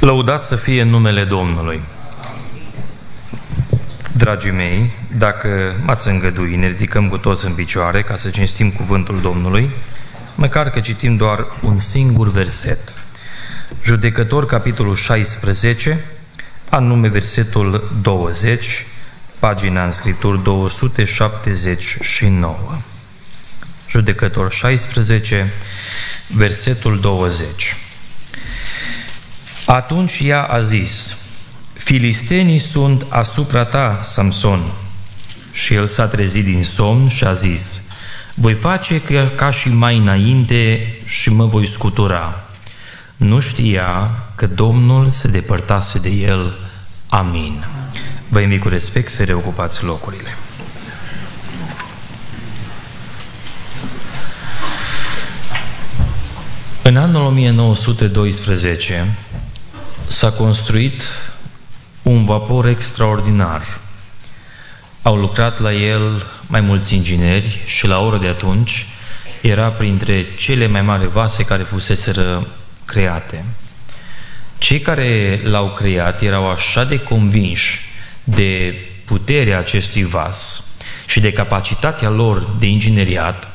Lăudați să fie numele Domnului. Dragii mei, dacă m-ați îngădui, ne ridicăm cu toți în picioare ca să cinstim cuvântul Domnului, măcar că citim doar un singur verset. Judecător, capitolul 16, anume versetul 20, pagina în scripturi 279. Judecător 16, versetul 20. Atunci ea a zis, Filistenii sunt asupra ta, Samson. Și el s-a trezit din somn și a zis, Voi face ca și mai înainte și mă voi scutura. Nu știa că Domnul se depărtase de el. Amin. Vă invit cu respect să reocupați locurile. În anul 1912, S-a construit un vapor extraordinar. Au lucrat la el mai mulți ingineri și la oră de atunci era printre cele mai mari vase care fuseseră create. Cei care l-au creat erau așa de convinși de puterea acestui vas și de capacitatea lor de ingineriat,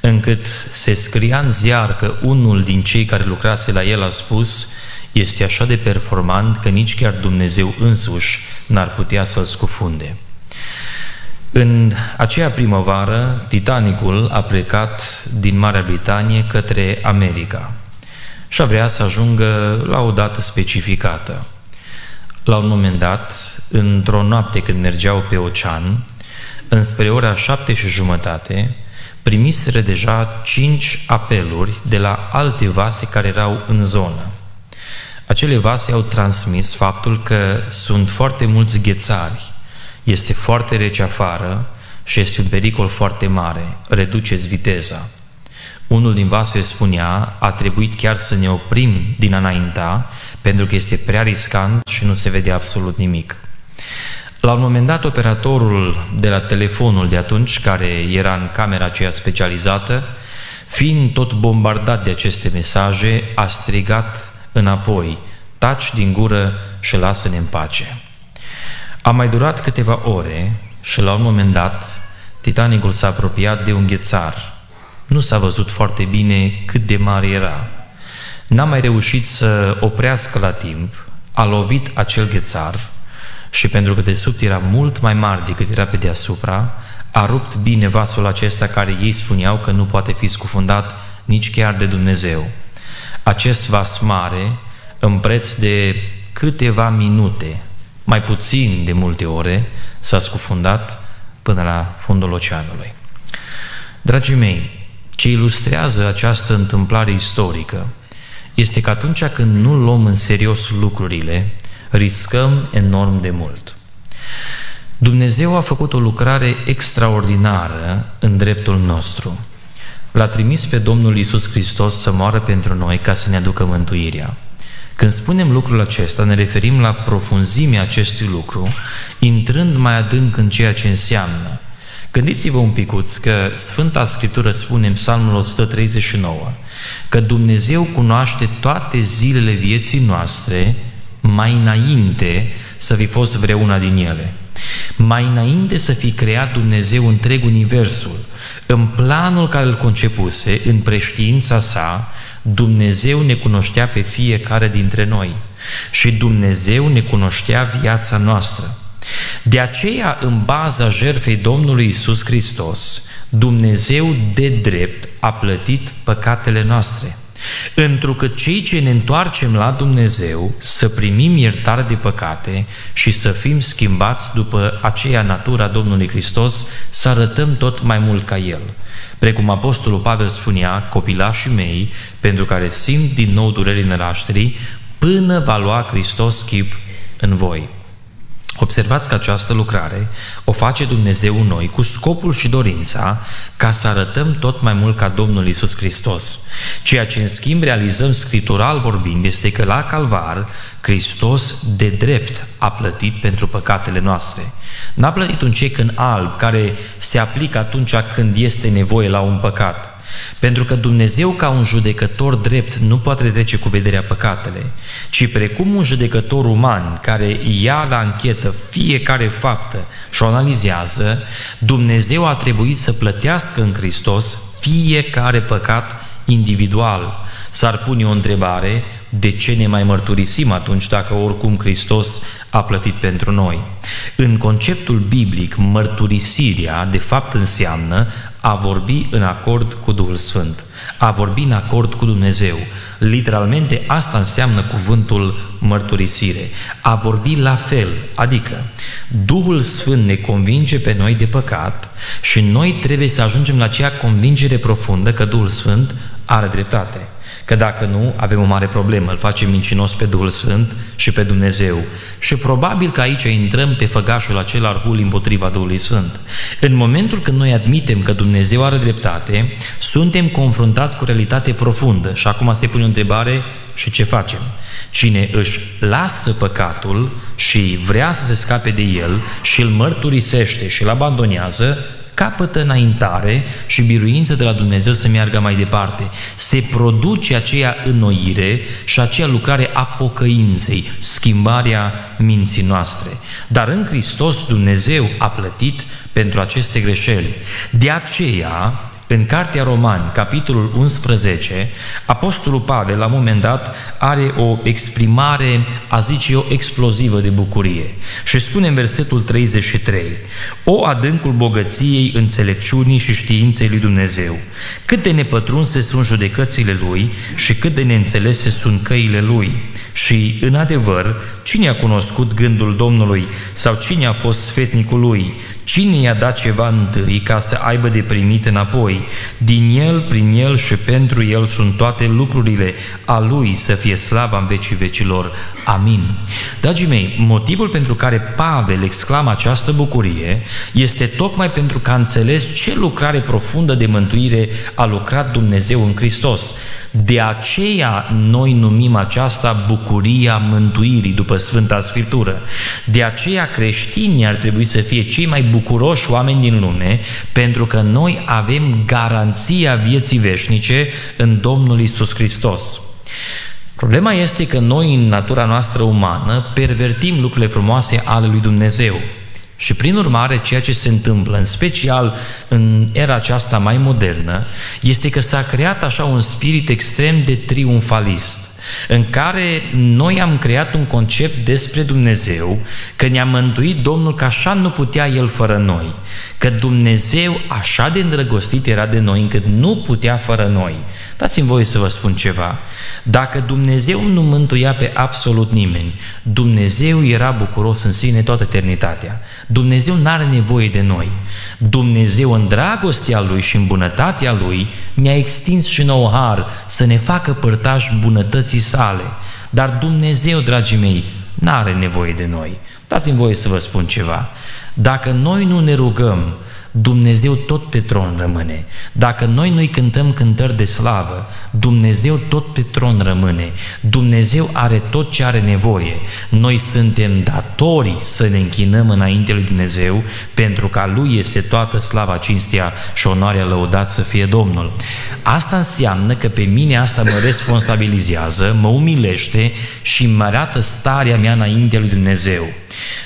încât se scria în ziar că unul din cei care lucrase la el a spus este așa de performant că nici chiar Dumnezeu însuși n-ar putea să-l scufunde. În aceea primăvară, Titanicul a plecat din Marea Britanie către America și vrea să ajungă la o dată specificată. La un moment dat, într-o noapte când mergeau pe ocean, înspre ora șapte și jumătate, primiseră deja cinci apeluri de la alte vase care erau în zonă. Acele vase au transmis faptul că sunt foarte mulți ghețari, este foarte rece afară și este un pericol foarte mare, reduceți viteza. Unul din vase spunea, a trebuit chiar să ne oprim din înainta, pentru că este prea riscant și nu se vede absolut nimic. La un moment dat, operatorul de la telefonul de atunci, care era în camera aceea specializată, fiind tot bombardat de aceste mesaje, a strigat înapoi, taci din gură și lasă-ne în pace. A mai durat câteva ore și la un moment dat Titanicul s-a apropiat de un ghețar. Nu s-a văzut foarte bine cât de mare era. N-a mai reușit să oprească la timp, a lovit acel ghețar și pentru că de sub era mult mai mare decât era pe deasupra, a rupt bine vasul acesta care ei spuneau că nu poate fi scufundat nici chiar de Dumnezeu. Acest vas mare, în preț de câteva minute, mai puțin de multe ore, s-a scufundat până la fundul oceanului. Dragii mei, ce ilustrează această întâmplare istorică este că atunci când nu luăm în serios lucrurile, riscăm enorm de mult. Dumnezeu a făcut o lucrare extraordinară în dreptul nostru. L-a trimis pe Domnul Isus Hristos să moară pentru noi ca să ne aducă mântuirea. Când spunem lucrul acesta, ne referim la profunzimea acestui lucru, intrând mai adânc în ceea ce înseamnă. Gândiți-vă un picuț că Sfânta Scriptură spune în Psalmul 139 că Dumnezeu cunoaște toate zilele vieții noastre mai înainte să fi fost vreuna din ele. Mai înainte să fi creat Dumnezeu întreg universul, în planul care îl concepuse, în preștiința sa, Dumnezeu ne cunoștea pe fiecare dintre noi și Dumnezeu ne cunoștea viața noastră. De aceea, în baza jertfei Domnului Isus Hristos, Dumnezeu de drept a plătit păcatele noastre – Întrucât cei ce ne întoarcem la Dumnezeu să primim iertare de păcate și să fim schimbați după aceea natura Domnului Hristos, să arătăm tot mai mult ca El. Precum Apostolul Pavel spunea, copilașii mei, pentru care simt din nou durerile nașterii, până va lua Hristos chip în voi. Observați că această lucrare o face Dumnezeu în noi cu scopul și dorința ca să arătăm tot mai mult ca Domnul Isus Hristos. Ceea ce în schimb realizăm scriptural vorbind este că la Calvar Hristos de drept a plătit pentru păcatele noastre. N-a plătit un cec în alb care se aplică atunci când este nevoie la un păcat, Pentru că Dumnezeu, ca un judecător drept, nu poate trece cu vederea păcatele, ci precum un judecător uman care ia la închetă fiecare faptă și o analizează, Dumnezeu a trebuit să plătească în Hristos fiecare păcat individual. S-ar pune o întrebare, de ce ne mai mărturisim atunci dacă oricum Hristos a plătit pentru noi? În conceptul biblic, mărturisirea de fapt înseamnă a vorbi în acord cu Duhul Sfânt, a vorbi în acord cu Dumnezeu. Literalmente asta înseamnă cuvântul mărturisire, a vorbi la fel, adică Duhul Sfânt ne convinge pe noi de păcat și noi trebuie să ajungem la acea convingere profundă că Duhul Sfânt are dreptate. Că dacă nu, avem o mare problemă, îl facem mincinos pe Duhul Sfânt și pe Dumnezeu. Și probabil că aici intrăm pe făgașul acela arhul împotriva Duhului Sfânt. În momentul când noi admitem că Dumnezeu are dreptate, suntem confruntați cu o realitate profundă. Și acum se pune o întrebare, și ce facem? Cine își lasă păcatul și vrea să se scape de el și îl mărturisește și îl abandonează, capătă înaintare și biruință de la Dumnezeu să meargă mai departe. Se produce aceea înnoire și aceea lucrare a pocăinței, schimbarea minții noastre. Dar în Hristos Dumnezeu a plătit pentru aceste greșeli. De aceea, în Cartea Romani, capitolul 11, Apostolul Pavel, la un moment dat, are o exprimare, a zice eu, explozivă de bucurie. Și spune în versetul 33, O adâncul bogăției, înțelepciunii și științei lui Dumnezeu, cât de nepătrunse sunt judecățile Lui și cât de neînțelese sunt căile Lui. Și, în adevăr, cine a cunoscut gândul Domnului sau cine a fost sfetnicul Lui? Cine i-a dat ceva întâi ca să aibă de primit înapoi? Din El, prin El și pentru El sunt toate lucrurile. A Lui să fie slava în vecii vecilor. Amin. Dragii mei, motivul pentru care Pavel exclamă această bucurie este tocmai pentru că a înțeles ce lucrare profundă de mântuire a lucrat Dumnezeu în Hristos. De aceea noi numim aceasta bucuria mântuirii după Sfânta Scriptură. De aceea creștinii ar trebui să fie cei mai bucuroși oameni din lume, pentru că noi avem garanția vieții veșnice în Domnul Isus Hristos. Problema este că noi, în natura noastră umană, pervertim lucrurile frumoase ale lui Dumnezeu. Și prin urmare, ceea ce se întâmplă, în special în era aceasta mai modernă, este că s-a creat așa un spirit extrem de triumfalist în care noi am creat un concept despre Dumnezeu, că ne-a mântuit Domnul că așa nu putea El fără noi, că Dumnezeu așa de îndrăgostit era de noi încât nu putea fără noi. Dați-mi voie să vă spun ceva. Dacă Dumnezeu nu mântuia pe absolut nimeni, Dumnezeu era bucuros în sine toată eternitatea. Dumnezeu nu are nevoie de noi. Dumnezeu în dragostea Lui și în bunătatea Lui ne-a extins și nouă har să ne facă părtași bunătății sale. Dar Dumnezeu, dragii mei, nu are nevoie de noi. Dați-mi voie să vă spun ceva. Dacă noi nu ne rugăm, Dumnezeu tot pe tron rămâne. Dacă noi nu-i cântăm cântări de slavă, Dumnezeu tot pe tron rămâne. Dumnezeu are tot ce are nevoie. Noi suntem datori să ne închinăm înainte lui Dumnezeu, pentru că Lui este toată slava, cinstea și onoarea lăudat să fie Domnul. Asta înseamnă că pe mine asta mă responsabilizează, mă umilește și mă arată starea mea înainte lui Dumnezeu.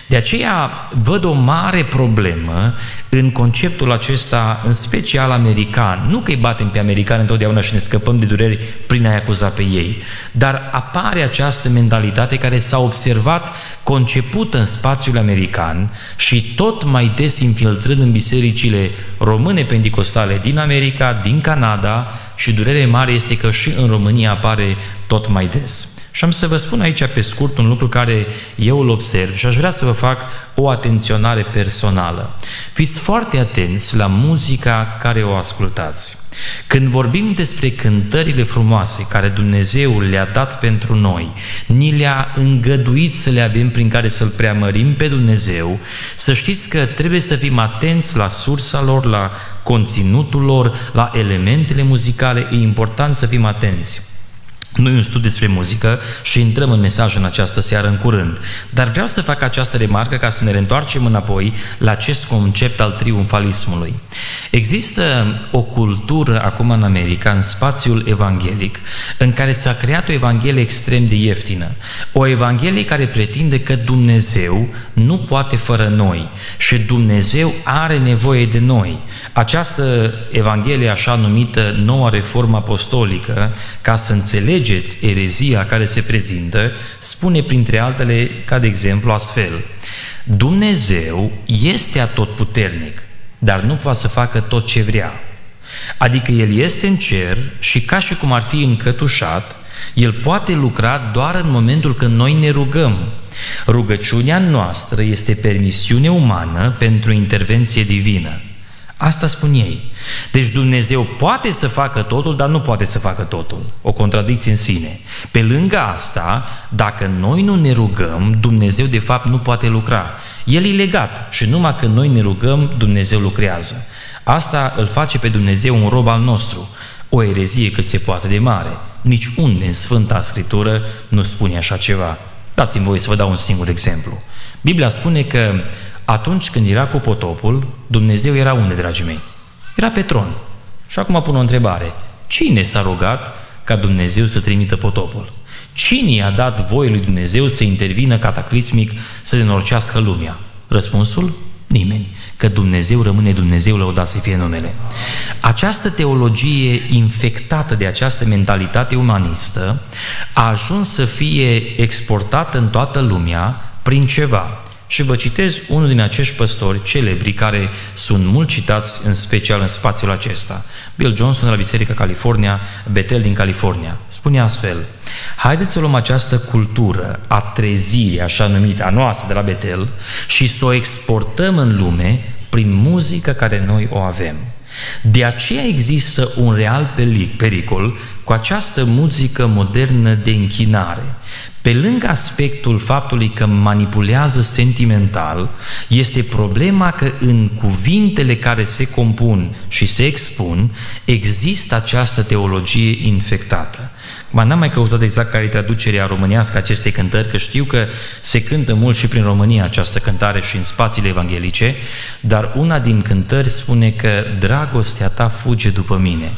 De aceea văd o mare problemă în conceptul acesta, în special american. Nu că îi batem pe americani întotdeauna și ne scăpăm de dureri prin a-i acuza pe ei, dar apare această mentalitate care s-a observat concepută în spațiul american și tot mai des infiltrând în bisericile române pentecostale din America, din Canada și durerea mare este că și în România apare tot mai des. Și am să vă spun aici pe scurt un lucru care eu îl observ și aș vrea să vă fac o atenționare personală. Fiți foarte atenți la muzica care o ascultați. Când vorbim despre cântările frumoase care Dumnezeu le-a dat pentru noi, ni le-a îngăduit să le avem prin care să-L preamărim pe Dumnezeu, să știți că trebuie să fim atenți la sursa lor, la conținutul lor, la elementele muzicale, e important să fim atenți. Nu e un studiu despre muzică și intrăm în mesajul în această seară în curând. Dar vreau să fac această remarcă ca să ne reîntoarcem înapoi la acest concept al triumfalismului. Există o cultură acum în America, în spațiul evanghelic, în care s-a creat o evanghelie extrem de ieftină. O evanghelie care pretinde că Dumnezeu nu poate fără noi și Dumnezeu are nevoie de noi. Această evanghelie așa numită Noua Reformă Apostolică, ca să înțelegem înțelegeți erezia care se prezintă, spune printre altele, ca de exemplu, astfel. Dumnezeu este atotputernic, dar nu poate să facă tot ce vrea. Adică El este în cer și ca și cum ar fi încătușat, El poate lucra doar în momentul când noi ne rugăm. Rugăciunea noastră este permisiune umană pentru intervenție divină. Asta spun ei. Deci Dumnezeu poate să facă totul, dar nu poate să facă totul. O contradicție în sine. Pe lângă asta, dacă noi nu ne rugăm, Dumnezeu de fapt nu poate lucra. El e legat și numai când noi ne rugăm, Dumnezeu lucrează. Asta îl face pe Dumnezeu un rob al nostru. O erezie cât se poate de mare. Nici unde în Sfânta Scriptură nu spune așa ceva. Dați-mi voie să vă dau un singur exemplu. Biblia spune că atunci când era cu potopul, Dumnezeu era unde, dragii mei? Era pe tron. Și acum pun o întrebare. Cine s-a rugat ca Dumnezeu să trimită potopul? Cine i-a dat voie lui Dumnezeu să intervină cataclismic să denorcească lumea? Răspunsul? Nimeni. Că Dumnezeu rămâne Dumnezeu, lăudat să fie numele. Această teologie infectată de această mentalitate umanistă a ajuns să fie exportată în toată lumea prin ceva și vă citez unul din acești păstori celebri care sunt mult citați în special în spațiul acesta. Bill Johnson de la Biserica California, Bethel din California. Spune astfel, haideți să luăm această cultură a trezirii, așa numită, a noastră de la Bethel, și să o exportăm în lume prin muzică care noi o avem. De aceea există un real pericol cu această muzică modernă de închinare. Pe lângă aspectul faptului că manipulează sentimental, este problema că în cuvintele care se compun și se expun, există această teologie infectată. Ba n-am mai căutat exact care e traducerea românească acestei cântări, că știu că se cântă mult și prin România această cântare și în spațiile evanghelice, dar una din cântări spune că dragostea ta fuge după mine.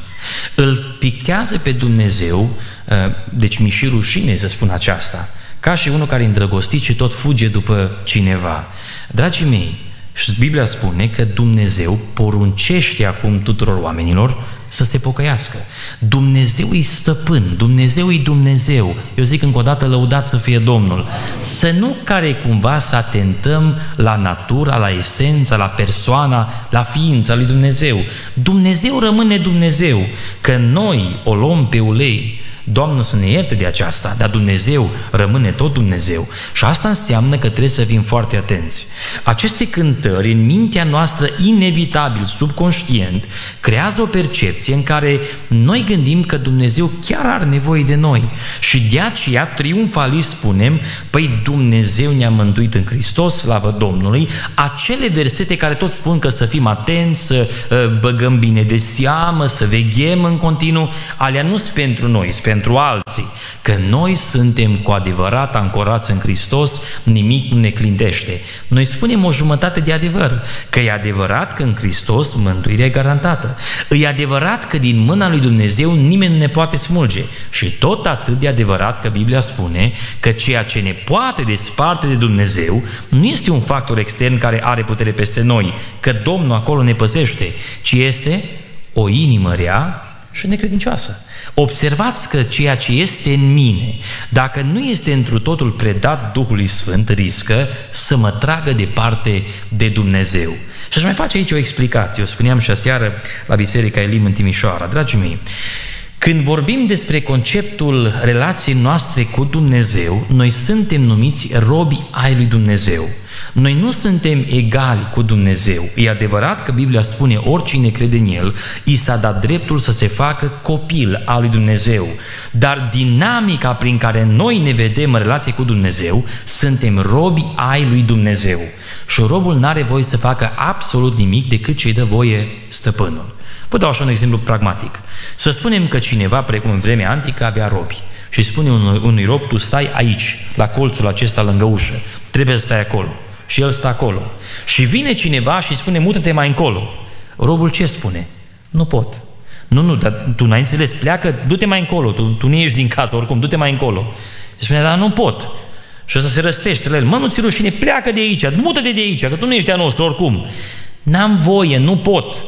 Îl pictează pe Dumnezeu, uh, deci mi și rușine să spun aceasta, ca și unul care e îndrăgostit și tot fuge după cineva. Dragii mei, și Biblia spune că Dumnezeu poruncește acum tuturor oamenilor să se pocăiască. Dumnezeu e stăpân, Dumnezeu e Dumnezeu. Eu zic încă o dată, lăudat să fie Domnul. Să nu care cumva să atentăm la natura, la esența, la persoana, la ființa lui Dumnezeu. Dumnezeu rămâne Dumnezeu, că noi o luăm pe ulei, Doamne să ne ierte de aceasta, dar Dumnezeu rămâne tot Dumnezeu. Și asta înseamnă că trebuie să fim foarte atenți. Aceste cântări în mintea noastră inevitabil, subconștient, creează o percepție în care noi gândim că Dumnezeu chiar are nevoie de noi. Și de aceea triumfalist spunem, păi Dumnezeu ne-a mântuit în Hristos, slavă Domnului, acele versete care tot spun că să fim atenți, să uh, băgăm bine de seamă, să veghem în continuu, alea nu sunt pentru noi, sunt pentru alții, că noi suntem cu adevărat ancorați în Hristos, nimic nu ne clintește. Noi spunem o jumătate de adevăr, că e adevărat că în Hristos mântuirea e garantată. E adevărat că din mâna lui Dumnezeu nimeni nu ne poate smulge. Și tot atât de adevărat că Biblia spune că ceea ce ne poate desparte de Dumnezeu nu este un factor extern care are putere peste noi, că Domnul acolo ne păzește, ci este o inimă rea și necredincioasă. Observați că ceea ce este în mine, dacă nu este întru totul predat Duhului Sfânt, riscă să mă tragă departe de Dumnezeu. Și aș mai face aici o explicație. O spuneam și aseară la Biserica Elim în Timișoara. Dragii mei, când vorbim despre conceptul relației noastre cu Dumnezeu, noi suntem numiți robi ai lui Dumnezeu. Noi nu suntem egali cu Dumnezeu. E adevărat că Biblia spune oricine crede în El, i s-a dat dreptul să se facă copil al lui Dumnezeu. Dar dinamica prin care noi ne vedem în relație cu Dumnezeu, suntem robi ai lui Dumnezeu. Și robul nu are voie să facă absolut nimic decât ce îi dă voie stăpânul. Vă dau așa un exemplu pragmatic. Să spunem că cineva, precum în vremea antică, avea robi și spune unui, unui rob, tu stai aici, la colțul acesta lângă ușă, trebuie să stai acolo. Și el stă acolo. Și vine cineva și spune, mută-te mai încolo. Robul ce spune? Nu pot. Nu, nu, dar tu n-ai înțeles, pleacă, du-te mai încolo, tu, tu nu ești din casă oricum, du-te mai încolo. Și spune, dar nu pot. Și să se răstește la el, mă, nu ți rușine, pleacă de aici, mută-te de aici, că tu nu ești a nostru oricum. N-am voie, nu pot.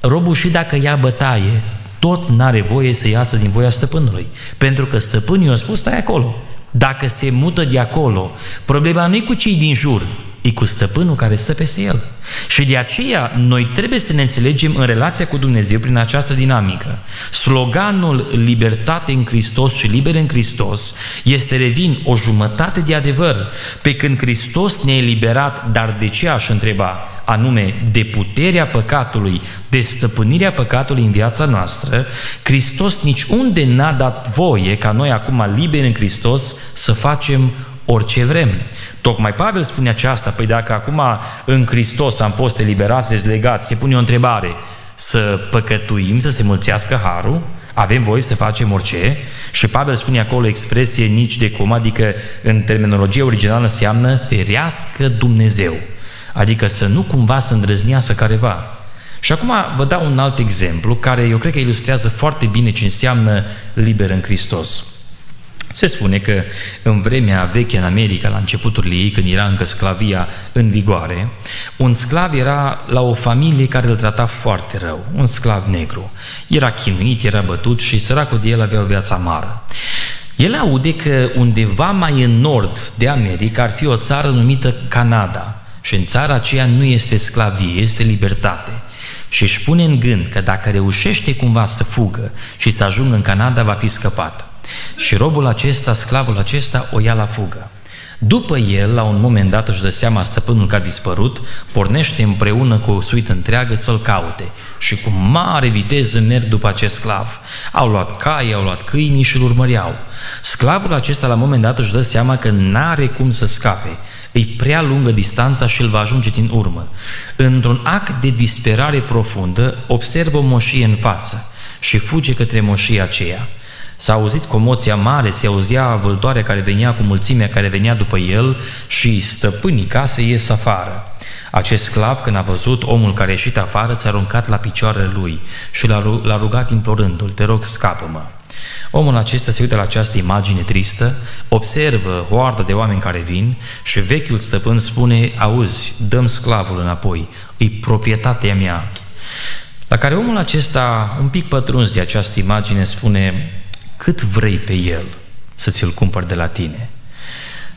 Robul și dacă ia bătaie, tot n-are voie să iasă din voia stăpânului. Pentru că stăpânii i-a spus, stai acolo. Dacă se mută de acolo, problema nu e cu cei din jur, e cu stăpânul care stă peste el. Și de aceea noi trebuie să ne înțelegem în relația cu Dumnezeu prin această dinamică. Sloganul libertate în Hristos și liber în Hristos este, revin, o jumătate de adevăr. Pe când Hristos ne-a eliberat, dar de ce aș întreba? anume de puterea păcatului, de stăpânirea păcatului în viața noastră, Hristos niciunde n-a dat voie ca noi acum liberi în Hristos să facem orice vrem. Tocmai Pavel spune aceasta, păi dacă acum în Hristos am fost eliberați, dezlegați, se pune o întrebare, să păcătuim, să se mulțească harul, avem voie să facem orice și Pavel spune acolo expresie nici de cum, adică în terminologie originală înseamnă ferească Dumnezeu, adică să nu cumva să îndrăznească careva. Și acum vă dau un alt exemplu care eu cred că ilustrează foarte bine ce înseamnă liber în Hristos. Se spune că în vremea veche în America, la începuturile ei, când era încă sclavia în vigoare, un sclav era la o familie care îl trata foarte rău, un sclav negru. Era chinuit, era bătut și săracul de el avea o viață amară. El aude că undeva mai în nord de America ar fi o țară numită Canada și în țara aceea nu este sclavie, este libertate. Și își pune în gând că dacă reușește cumva să fugă și să ajungă în Canada, va fi scăpat. Și robul acesta, sclavul acesta, o ia la fugă. După el, la un moment dat își dă seama stăpânul că a dispărut, pornește împreună cu o suită întreagă să-l caute și cu mare viteză merg după acest sclav. Au luat cai, au luat câinii și îl urmăreau. Sclavul acesta la un moment dat își dă seama că n-are cum să scape. Îi prea lungă distanța și îl va ajunge din urmă. Într-un act de disperare profundă, observă o moșie în față și fuge către moșia aceea. S-a auzit comoția mare, se auzea vâltoarea care venea cu mulțimea care venea după el și stăpânii casei ies afară. Acest sclav, când a văzut omul care a ieșit afară, s-a aruncat la picioarele lui și l-a rugat implorându-l, te rog, scapă-mă. Omul acesta se uită la această imagine tristă, observă hoarda de oameni care vin și vechiul stăpân spune, auzi, dăm sclavul înapoi, e proprietatea mea. La care omul acesta, un pic pătruns de această imagine, spune, cât vrei pe el să ți-l cumpăr de la tine.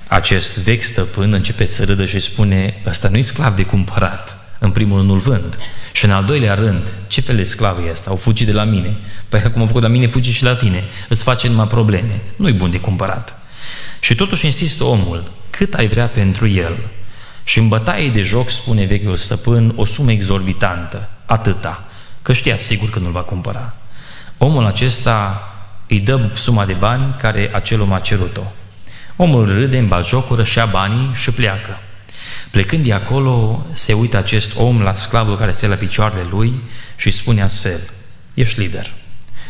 Acest vechi stăpân începe să râdă și spune, ăsta nu-i sclav de cumpărat, în primul rând nu-l vând. Și în al doilea rând, ce fel de sclav e ăsta? Au fugit de la mine. Păi acum au făcut la mine, fugi și la tine. Îți face numai probleme. Nu-i bun de cumpărat. Și totuși insistă omul, cât ai vrea pentru el. Și în bătaie de joc spune vechiul stăpân o sumă exorbitantă, atâta, că știa sigur că nu-l va cumpăra. Omul acesta îi dă suma de bani care acel om a cerut-o. Omul râde, în bajocură, și banii și pleacă. Plecând de acolo, se uită acest om la sclavul care se la picioarele lui și îi spune astfel, ești liber.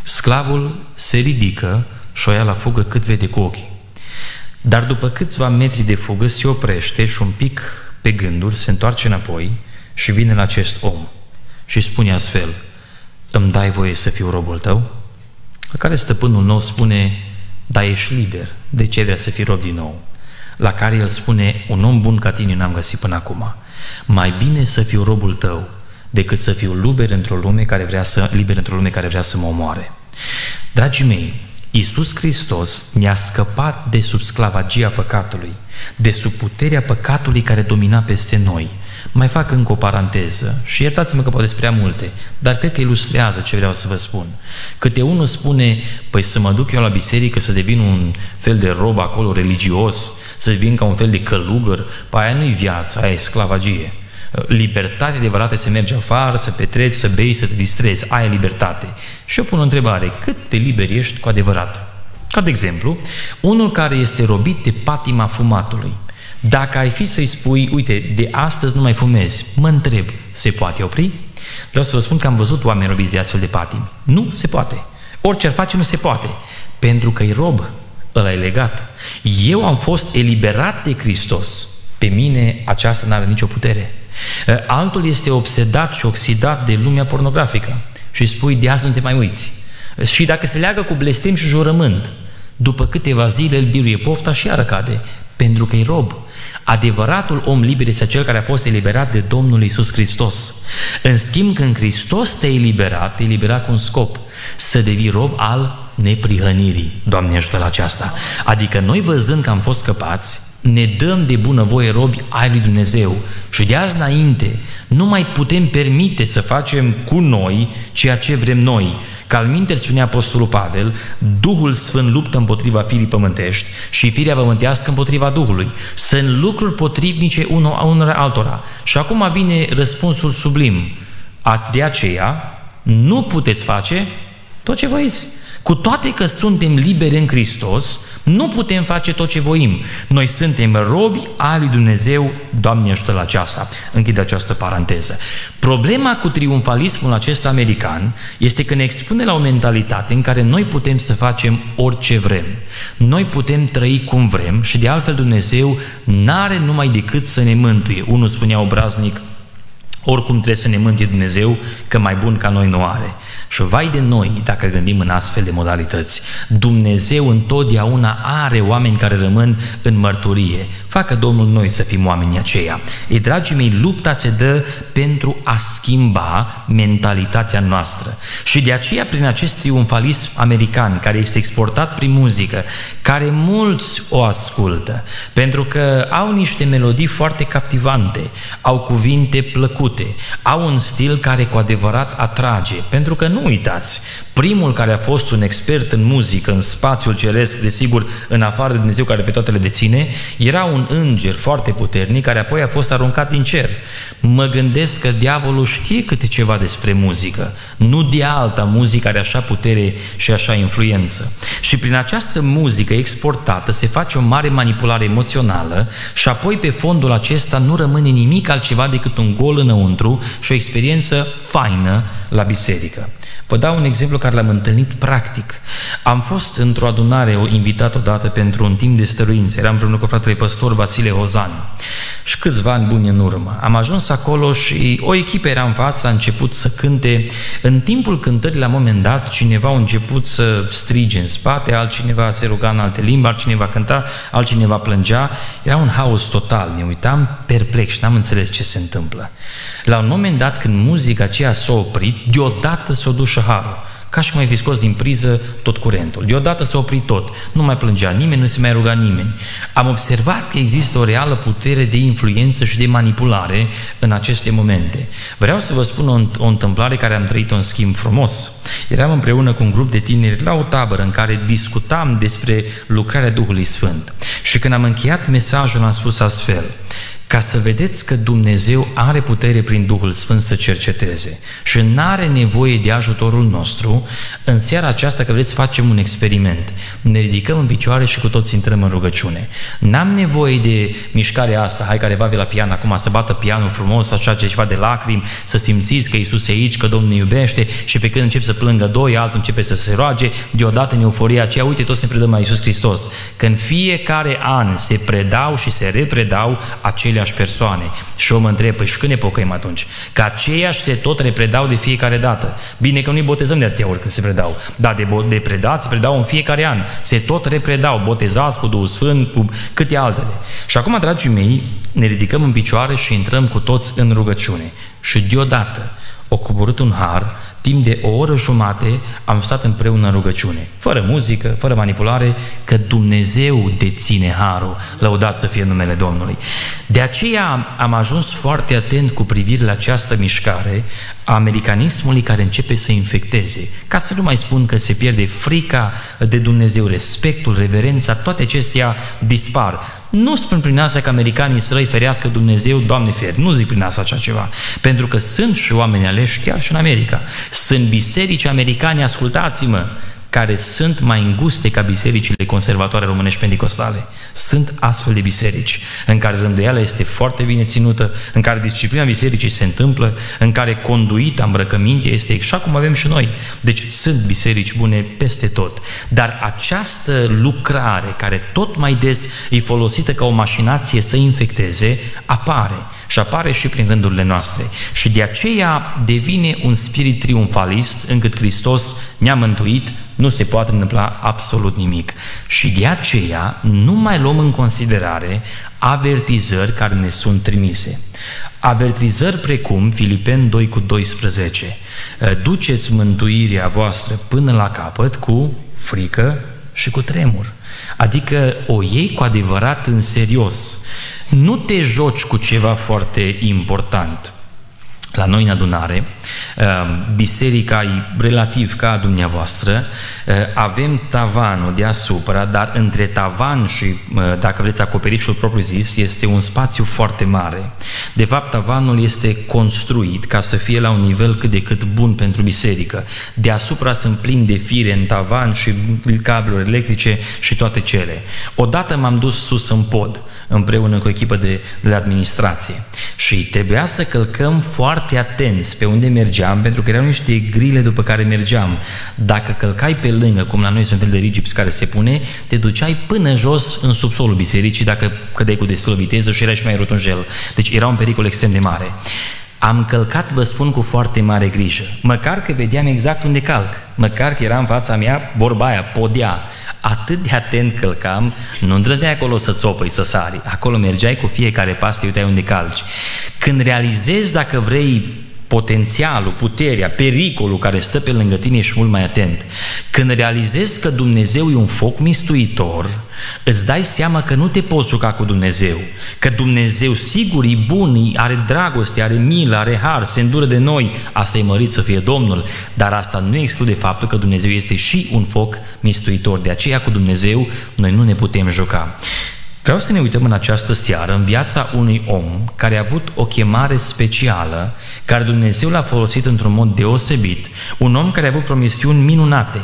Sclavul se ridică și o ia la fugă cât vede cu ochii. Dar după câțiva metri de fugă se oprește și un pic pe gânduri se întoarce înapoi și vine la acest om și spune astfel, îmi dai voie să fiu robul tău? La care stăpânul nou spune, da, ești liber, de ce vrea să fii rob din nou? La care el spune, un om bun ca tine n-am găsit până acum. Mai bine să fiu robul tău decât să fiu liber într-o lume care vrea să, liber într-o lume care vrea să mă omoare. Dragii mei, Iisus Hristos ne-a scăpat de sub sclavagia păcatului, de sub puterea păcatului care domina peste noi – mai fac încă o paranteză și iertați-mă că poate prea multe, dar cred că ilustrează ce vreau să vă spun. Câte unul spune, păi să mă duc eu la biserică să devin un fel de rob acolo religios, să vin ca un fel de călugăr, pe aia nu-i viața, aia e sclavagie. Libertate adevărată să mergi afară, să petreci, să bei, să te distrezi, aia e libertate. Și eu pun o întrebare, cât de liber ești cu adevărat? Ca de exemplu, unul care este robit de patima fumatului, dacă ai fi să-i spui, uite, de astăzi nu mai fumezi, mă întreb, se poate opri? Vreau să vă spun că am văzut oameni robiți de astfel de patimi. Nu se poate. Orice ar face, nu se poate. Pentru că e rob, ăla e legat. Eu am fost eliberat de Hristos. Pe mine aceasta nu are nicio putere. Altul este obsedat și oxidat de lumea pornografică și spui, de azi nu te mai uiți. Și dacă se leagă cu blestem și jurământ, după câteva zile îl biruie pofta și iară cade, pentru că e rob. Adevăratul om liber este cel care a fost eliberat de Domnul Isus Hristos. În schimb, când Hristos te-a eliberat, te-a eliberat cu un scop, să devii rob al neprihănirii. Doamne ajută la aceasta. Adică noi văzând că am fost scăpați, ne dăm de bunăvoie robi ai lui Dumnezeu și de azi înainte nu mai putem permite să facem cu noi ceea ce vrem noi. Ca al minte spunea Apostolul Pavel, Duhul Sfânt luptă împotriva firii pământești și firea pământească împotriva Duhului. Sunt lucruri potrivnice unora altora. Și acum vine răspunsul sublim. De aceea nu puteți face tot ce voiți. Cu toate că suntem liberi în Hristos, nu putem face tot ce voim. Noi suntem robi al lui Dumnezeu, Doamne ajută la aceasta. Închid această paranteză. Problema cu triumfalismul acesta american este că ne expune la o mentalitate în care noi putem să facem orice vrem. Noi putem trăi cum vrem și de altfel Dumnezeu n-are numai decât să ne mântuie. Unul spunea obraznic, oricum trebuie să ne mântie Dumnezeu, că mai bun ca noi nu are. Și vai de noi dacă gândim în astfel de modalități. Dumnezeu întotdeauna are oameni care rămân în mărturie. Facă Domnul noi să fim oamenii aceia. Ei, dragii mei, lupta se dă pentru a schimba mentalitatea noastră. Și de aceea, prin acest triumfalism american, care este exportat prin muzică, care mulți o ascultă, pentru că au niște melodii foarte captivante, au cuvinte plăcute, au un stil care cu adevărat atrage, pentru că nu uitați, primul care a fost un expert în muzică, în spațiul ceresc, desigur, în afară de Dumnezeu care pe toate le deține, era un înger foarte puternic care apoi a fost aruncat din cer. Mă gândesc că diavolul știe câte ceva despre muzică, nu de alta muzică are așa putere și așa influență. Și prin această muzică exportată se face o mare manipulare emoțională și apoi pe fondul acesta nu rămâne nimic altceva decât un gol înăuntru și o experiență faină la biserică. Vă dau un exemplu care l-am întâlnit practic. Am fost într-o adunare invitat odată pentru un timp de stăruință. Eram împreună cu fratele păstor Vasile Hozan și câțiva ani buni în urmă. Am ajuns acolo și o echipă era în față, a început să cânte. În timpul cântării, la un moment dat, cineva a început să strige în spate, altcineva se ruga în alte limbi, altcineva cânta, altcineva plângea. Era un haos total. Ne uitam perplex și n-am înțeles ce se întâmplă. La un moment dat, când muzica aceea s-a oprit, deodată s-a dus harul. Ca și cum ai fi scos din priză tot curentul. Deodată s-a oprit tot. Nu mai plângea nimeni, nu se mai ruga nimeni. Am observat că există o reală putere de influență și de manipulare în aceste momente. Vreau să vă spun o, o întâmplare care am trăit-o în schimb frumos. Eram împreună cu un grup de tineri la o tabără în care discutam despre lucrarea Duhului Sfânt. Și când am încheiat mesajul, am spus astfel ca să vedeți că Dumnezeu are putere prin Duhul Sfânt să cerceteze și nu are nevoie de ajutorul nostru, în seara aceasta că vreți să facem un experiment. Ne ridicăm în picioare și cu toți intrăm în rugăciune. N-am nevoie de mișcarea asta, hai care va la pian acum să bată pianul frumos, așa ceva de lacrimi, să simțiți că Isus e aici, că Domnul ne iubește și pe când încep să plângă doi, altul începe să se roage, deodată în euforia aceea, uite, toți ne predăm la Isus Hristos. Când fiecare an se predau și se repredau acele aceleași persoane. Și eu mă întreb, păi și când ne pocăim atunci? Că aceiași se tot repredau de fiecare dată. Bine că nu-i botezăm de atâtea ori când se predau. Dar de, de predat se predau în fiecare an. Se tot repredau, botezați cu Duhul Sfânt, cu câte altele. Și acum, dragii mei, ne ridicăm în picioare și intrăm cu toți în rugăciune. Și deodată, o coborât un har Timp de o oră jumate am stat împreună în rugăciune, fără muzică, fără manipulare, că Dumnezeu deține harul, lăudat să fie numele Domnului. De aceea am ajuns foarte atent cu privire la această mișcare, a americanismului care începe să infecteze. Ca să nu mai spun că se pierde frica de Dumnezeu, respectul, reverența, toate acestea dispar. Nu spun prin asta că americanii să răi ferească Dumnezeu, Doamne feri, nu zic prin asta așa ceva, pentru că sunt și oameni aleși chiar și în America. Sunt biserici americane, ascultați-mă, care sunt mai înguste ca bisericile conservatoare românești pentecostale. Sunt astfel de biserici în care rânduiala este foarte bine ținută, în care disciplina bisericii se întâmplă, în care conduita îmbrăcămintea este așa cum avem și noi. Deci sunt biserici bune peste tot. Dar această lucrare care tot mai des e folosită ca o mașinație să infecteze, apare și apare și prin rândurile noastre. Și de aceea devine un spirit triumfalist încât Hristos ne-a mântuit, nu se poate întâmpla absolut nimic. Și de aceea nu mai luăm în considerare avertizări care ne sunt trimise. Avertizări precum Filipen 2 cu 12. Duceți mântuirea voastră până la capăt cu frică și cu tremur. Adică o iei cu adevărat în serios. Nu te joci cu ceva foarte important. La noi în adunare, um, biserica e relativ ca a dumneavoastră, uh, avem tavanul deasupra, dar între tavan și, uh, dacă vreți, acoperișul propriu zis, este un spațiu foarte mare. De fapt, tavanul este construit ca să fie la un nivel cât de cât bun pentru biserică. Deasupra sunt plini de fire în tavan și cabluri electrice și toate cele. Odată m-am dus sus în pod, împreună cu o echipă de, de administrație și trebuia să călcăm foarte foarte atenți pe unde mergeam, pentru că erau niște grile după care mergeam. Dacă călcai pe lângă, cum la noi sunt fel de rigips care se pune, te duceai până jos în subsolul bisericii dacă cădeai cu destul viteză și erai și mai rotunjel. Deci era un pericol extrem de mare. Am călcat, vă spun, cu foarte mare grijă. Măcar că vedeam exact unde calc. Măcar că era în fața mea vorba aia, podea. Atât de atent călcam, nu îndrăzeai acolo să țopăi, să sari. Acolo mergeai cu fiecare pas, te uitai unde calci. Când realizezi, dacă vrei, potențialul, puterea, pericolul care stă pe lângă tine, ești mult mai atent. Când realizezi că Dumnezeu e un foc mistuitor, îți dai seama că nu te poți juca cu Dumnezeu, că Dumnezeu sigur e bun, are dragoste, are milă, are har, se îndură de noi, asta e mărit să fie Domnul, dar asta nu exclude faptul că Dumnezeu este și un foc mistuitor. De aceea cu Dumnezeu noi nu ne putem juca. Vreau să ne uităm în această seară în viața unui om care a avut o chemare specială, care Dumnezeu l-a folosit într-un mod deosebit, un om care a avut promisiuni minunate,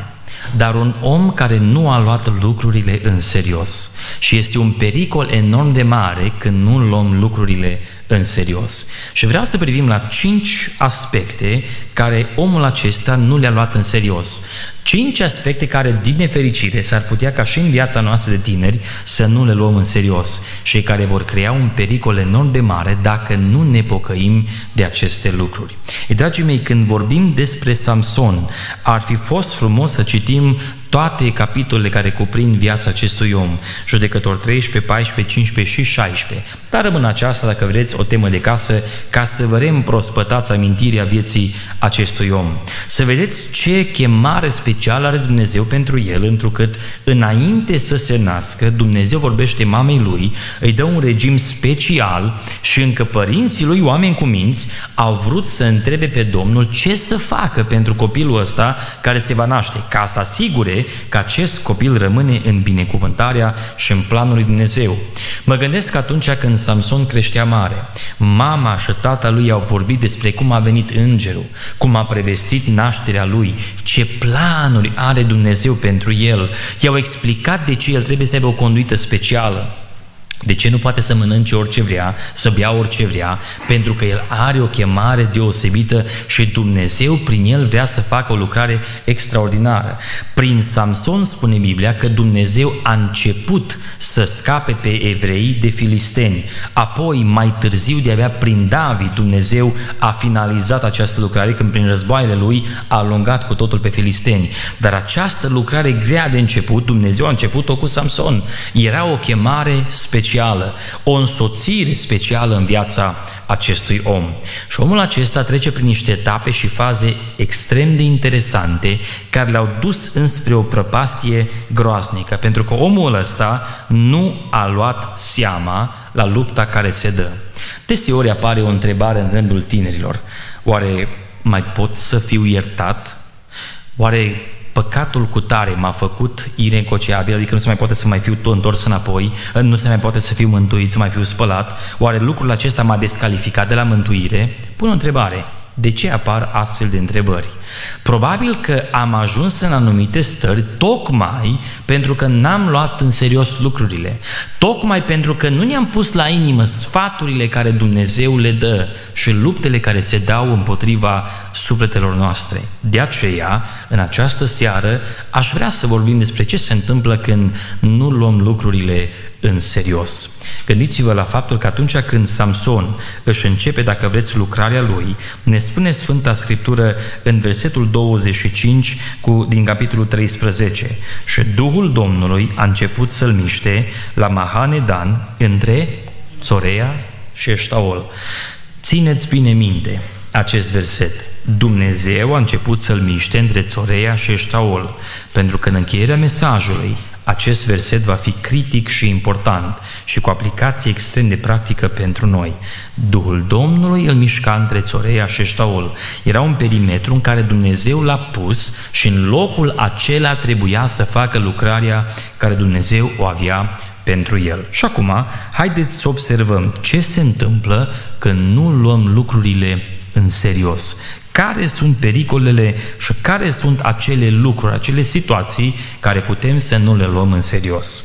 dar un om care nu a luat lucrurile în serios. Și este un pericol enorm de mare când nu luăm lucrurile în serios. Și vreau să privim la cinci aspecte care omul acesta nu le-a luat în serios. Cinci aspecte care, din nefericire, s-ar putea ca și în viața noastră de tineri să nu le luăm în serios și care vor crea un pericol enorm de mare dacă nu ne pocăim de aceste lucruri. E, dragii mei, când vorbim despre Samson, ar fi fost frumos să citim toate capitolele care cuprind viața acestui om, judecător 13, 14, 15 și 16. Dar rămân aceasta, dacă vreți, o temă de casă, ca să vă reîmprospătați amintirea vieții acestui om. Să vedeți ce chemare specială are Dumnezeu pentru el, întrucât înainte să se nască, Dumnezeu vorbește mamei lui, îi dă un regim special și încă părinții lui, oameni cu minți, au vrut să întrebe pe Domnul ce să facă pentru copilul ăsta care se va naște, ca să asigure că acest copil rămâne în binecuvântarea și în planul lui Dumnezeu. Mă gândesc că atunci când Samson creștea mare, mama și tata lui au vorbit despre cum a venit îngerul, cum a prevestit nașterea lui, ce planuri are Dumnezeu pentru el. I-au explicat de ce el trebuie să aibă o conduită specială. De ce nu poate să mănânce orice vrea, să bea orice vrea? Pentru că el are o chemare deosebită și Dumnezeu prin el vrea să facă o lucrare extraordinară. Prin Samson spune Biblia că Dumnezeu a început să scape pe evrei de filisteni. Apoi, mai târziu, de avea prin David, Dumnezeu a finalizat această lucrare când prin războaiele lui a alungat cu totul pe filisteni. Dar această lucrare grea de început, Dumnezeu a început-o cu Samson. Era o chemare specială specială, o însoțire specială în viața acestui om. Și omul acesta trece prin niște etape și faze extrem de interesante care le-au dus înspre o prăpastie groaznică, pentru că omul ăsta nu a luat seama la lupta care se dă. Deseori apare o întrebare în rândul tinerilor. Oare mai pot să fiu iertat? Oare păcatul cu tare m-a făcut ireconciabil, adică nu se mai poate să mai fiu întors înapoi, nu se mai poate să fiu mântuit, să mai fiu spălat, oare lucrul acesta m-a descalificat de la mântuire? Pun o întrebare. De ce apar astfel de întrebări? Probabil că am ajuns în anumite stări tocmai pentru că n-am luat în serios lucrurile, tocmai pentru că nu ne-am pus la inimă sfaturile care Dumnezeu le dă și luptele care se dau împotriva sufletelor noastre. De aceea, în această seară, aș vrea să vorbim despre ce se întâmplă când nu luăm lucrurile în serios. Gândiți-vă la faptul că atunci când Samson își începe, dacă vreți, lucrarea lui, ne spune Sfânta Scriptură în versetul 25 cu, din capitolul 13 și Duhul Domnului a început să-l miște la Mahanedan între Țorea și Eștaol. Țineți bine minte acest verset. Dumnezeu a început să-l miște între Țorea și Eștaol, pentru că în încheierea mesajului acest verset va fi critic și important și cu aplicație extrem de practică pentru noi. Duhul Domnului îl mișca între Țoreia și Ștaul. Era un perimetru în care Dumnezeu l-a pus și în locul acela trebuia să facă lucrarea care Dumnezeu o avea pentru el. Și acum, haideți să observăm ce se întâmplă când nu luăm lucrurile în serios care sunt pericolele și care sunt acele lucruri, acele situații care putem să nu le luăm în serios.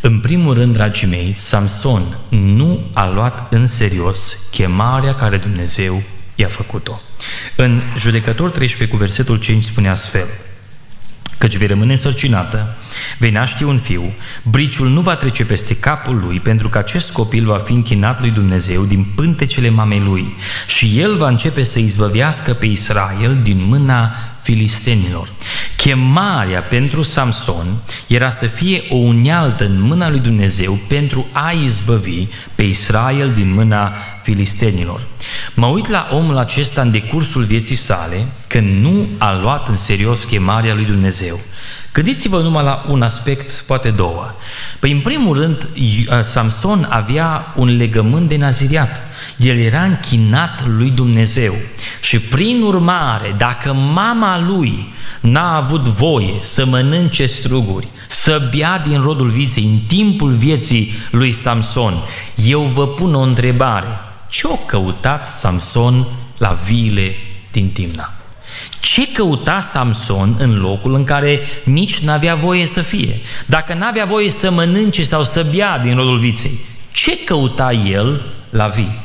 În primul rând, dragii mei, Samson nu a luat în serios chemarea care Dumnezeu i-a făcut-o. În Judecător 13 cu versetul 5 spune astfel, căci vei rămâne însărcinată, vei naște un fiu, briciul nu va trece peste capul lui, pentru că acest copil va fi închinat lui Dumnezeu din pântecele mamei lui și el va începe să izbăvească pe Israel din mâna filistenilor. Chemarea pentru Samson era să fie o unealtă în mâna lui Dumnezeu pentru a izbăvi pe Israel din mâna filistenilor. Mă uit la omul acesta în decursul vieții sale, când nu a luat în serios chemarea lui Dumnezeu. Gândiți-vă numai la un aspect, poate două. Păi, în primul rând, Samson avea un legământ de naziriat. El era închinat lui Dumnezeu. Și prin urmare, dacă mama lui n-a avut voie să mănânce struguri, să bea din rodul viței în timpul vieții lui Samson, eu vă pun o întrebare. Ce-o căutat Samson la viile din Timna? Ce căuta Samson în locul în care nici n-avea voie să fie? Dacă n-avea voie să mănânce sau să bea din rodul viței, ce căuta el la vii?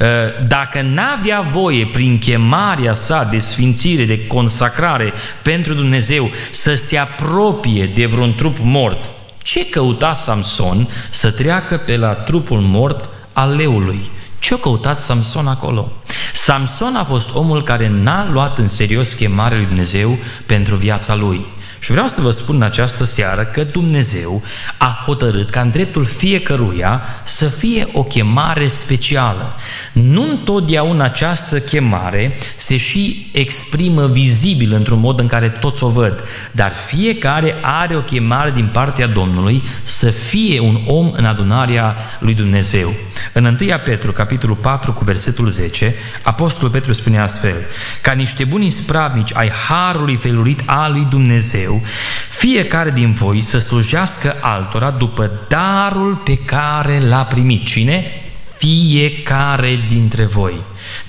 Uh, dacă n-avea voie prin chemarea sa de sfințire, de consacrare pentru Dumnezeu să se apropie de vreun trup mort, ce căuta Samson să treacă pe la trupul mort al leului? Ce-a căutat Samson acolo? Samson a fost omul care n-a luat în serios chemarea lui Dumnezeu pentru viața lui. Și vreau să vă spun în această seară că Dumnezeu a hotărât ca în dreptul fiecăruia să fie o chemare specială. Nu întotdeauna această chemare se și exprimă vizibil într-un mod în care toți o văd, dar fiecare are o chemare din partea Domnului să fie un om în adunarea lui Dumnezeu. În 1 Petru, capitolul 4, cu versetul 10, Apostolul Petru spune astfel, ca niște buni spravnici ai harului felurit al lui Dumnezeu, Dumnezeu, fiecare din voi să slujească altora după darul pe care l-a primit. Cine? Fiecare dintre voi.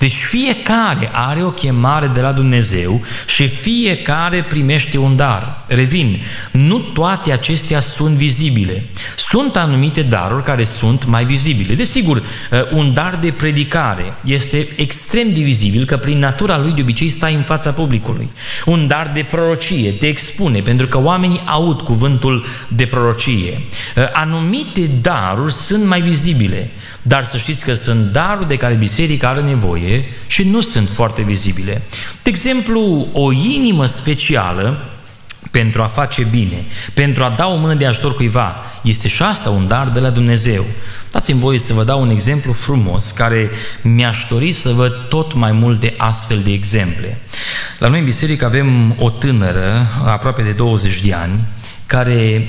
Deci fiecare are o chemare de la Dumnezeu și fiecare primește un dar. Revin, nu toate acestea sunt vizibile. Sunt anumite daruri care sunt mai vizibile. Desigur, uh, un dar de predicare este extrem de vizibil că prin natura lui de obicei stai în fața publicului. Un dar de prorocie te expune pentru că oamenii aud cuvântul de prorocie. Uh, anumite daruri sunt mai vizibile, dar să știți că sunt daruri de care biserica are nevoie și nu sunt foarte vizibile. De exemplu, o inimă specială pentru a face bine, pentru a da o mână de ajutor cuiva. Este și asta un dar de la Dumnezeu. Dați-mi voie să vă dau un exemplu frumos care mi-aș dori să văd tot mai multe astfel de exemple. La noi în biserică avem o tânără, aproape de 20 de ani, care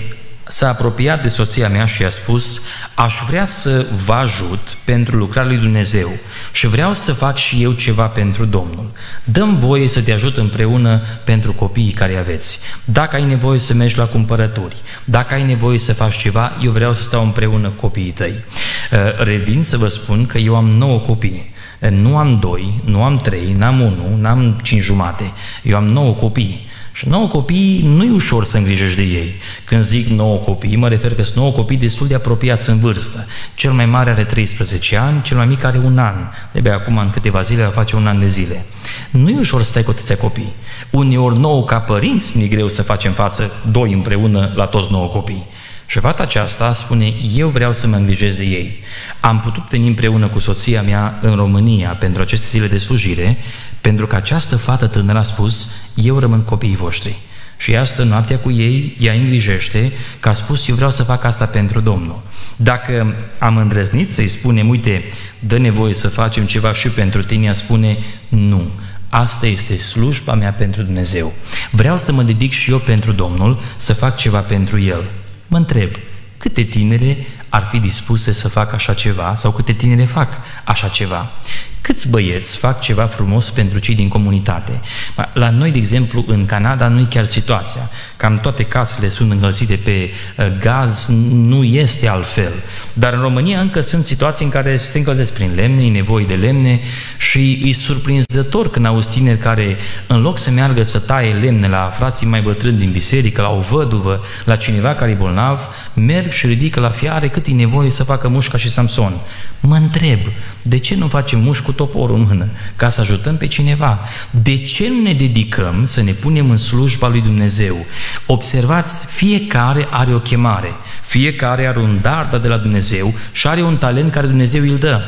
s-a apropiat de soția mea și a spus, aș vrea să vă ajut pentru lucrarea lui Dumnezeu și vreau să fac și eu ceva pentru Domnul. Dăm voie să te ajut împreună pentru copiii care aveți. Dacă ai nevoie să mergi la cumpărături, dacă ai nevoie să faci ceva, eu vreau să stau împreună cu copiii tăi. Uh, revin să vă spun că eu am nouă copii. Uh, nu am doi, nu am trei, n-am unu, n-am cinci jumate. Eu am nouă copii. Și nouă copii nu e ușor să îngrijești de ei. Când zic nouă copii, mă refer că sunt nouă copii destul de apropiați în vârstă. Cel mai mare are 13 ani, cel mai mic are un an. De acum, în câteva zile, va face un an de zile. Nu e ușor să stai cu atâția copii. Uneori nouă ca părinți ne greu să facem față doi împreună la toți nouă copii. Și fata aceasta spune, eu vreau să mă îngrijesc de ei. Am putut veni împreună cu soția mea în România pentru aceste zile de slujire, pentru că această fată tânără a spus, eu rămân copiii voștri. Și ea stă noaptea cu ei, ea îngrijește, că a spus, eu vreau să fac asta pentru Domnul. Dacă am îndrăznit să-i spunem, uite, dă nevoie să facem ceva și pentru tine, ea spune, nu, Asta este slujba mea pentru Dumnezeu. Vreau să mă dedic și eu pentru Domnul, să fac ceva pentru El. Mă întreb, câte tinere ar fi dispuse să facă așa ceva sau câte tinere fac așa ceva? Câți băieți fac ceva frumos pentru cei din comunitate? La noi, de exemplu, în Canada nu e chiar situația. Cam toate casele sunt încălzite pe uh, gaz, nu este altfel. Dar în România încă sunt situații în care se încălzesc prin lemne, e nevoie de lemne și e surprinzător când auzi tineri care, în loc să meargă să taie lemne la frații mai bătrâni din biserică, la o văduvă, la cineva care e bolnav, merg și ridică la fiare cât e nevoie să facă mușca și Samson. Mă întreb, de ce nu facem mușchi cu toporul în mână? Ca să ajutăm pe cineva. De ce nu ne dedicăm să ne punem în slujba lui Dumnezeu? Observați, fiecare are o chemare, fiecare are un dar de la Dumnezeu și are un talent care Dumnezeu îl dă.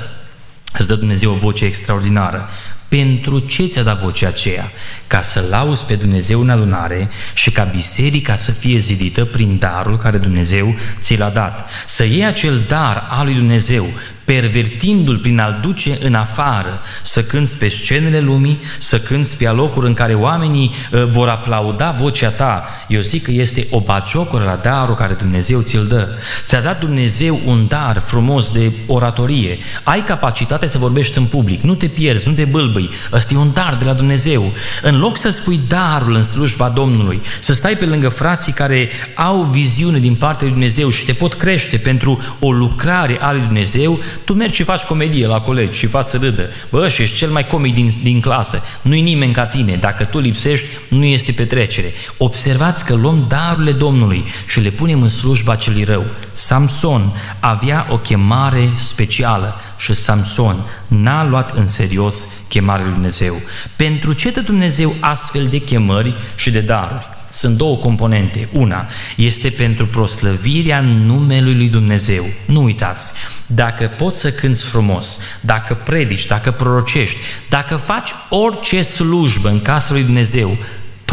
Îți dă Dumnezeu o voce extraordinară. Pentru ce ți-a dat vocea aceea? Ca să lauzi pe Dumnezeu în adunare și ca biserica să fie zidită prin darul care Dumnezeu ți l-a dat. Să iei acel dar al lui Dumnezeu pervertindu-l prin a-l duce în afară, să cânți pe scenele lumii, să cânți pe alocuri în care oamenii uh, vor aplauda vocea ta. Eu zic că este o bagiocoră la darul care Dumnezeu ți-l dă. Ți-a dat Dumnezeu un dar frumos de oratorie. Ai capacitatea să vorbești în public, nu te pierzi, nu te bâlbâi. Ăsta e un dar de la Dumnezeu. În loc să spui darul în slujba Domnului, să stai pe lângă frații care au viziune din partea lui Dumnezeu și te pot crește pentru o lucrare a lui Dumnezeu, tu mergi și faci comedie la colegi și faci să râdă. Bă, și ești cel mai comic din, din clasă. Nu-i nimeni ca tine. Dacă tu lipsești, nu este petrecere. Observați că luăm darurile Domnului și le punem în slujba celui rău. Samson avea o chemare specială și Samson n-a luat în serios chemarea lui Dumnezeu. Pentru ce de Dumnezeu astfel de chemări și de daruri? Sunt două componente. Una este pentru proslăvirea numelui lui Dumnezeu. Nu uitați, dacă poți să cânți frumos, dacă predici, dacă prorocești, dacă faci orice slujbă în casa lui Dumnezeu,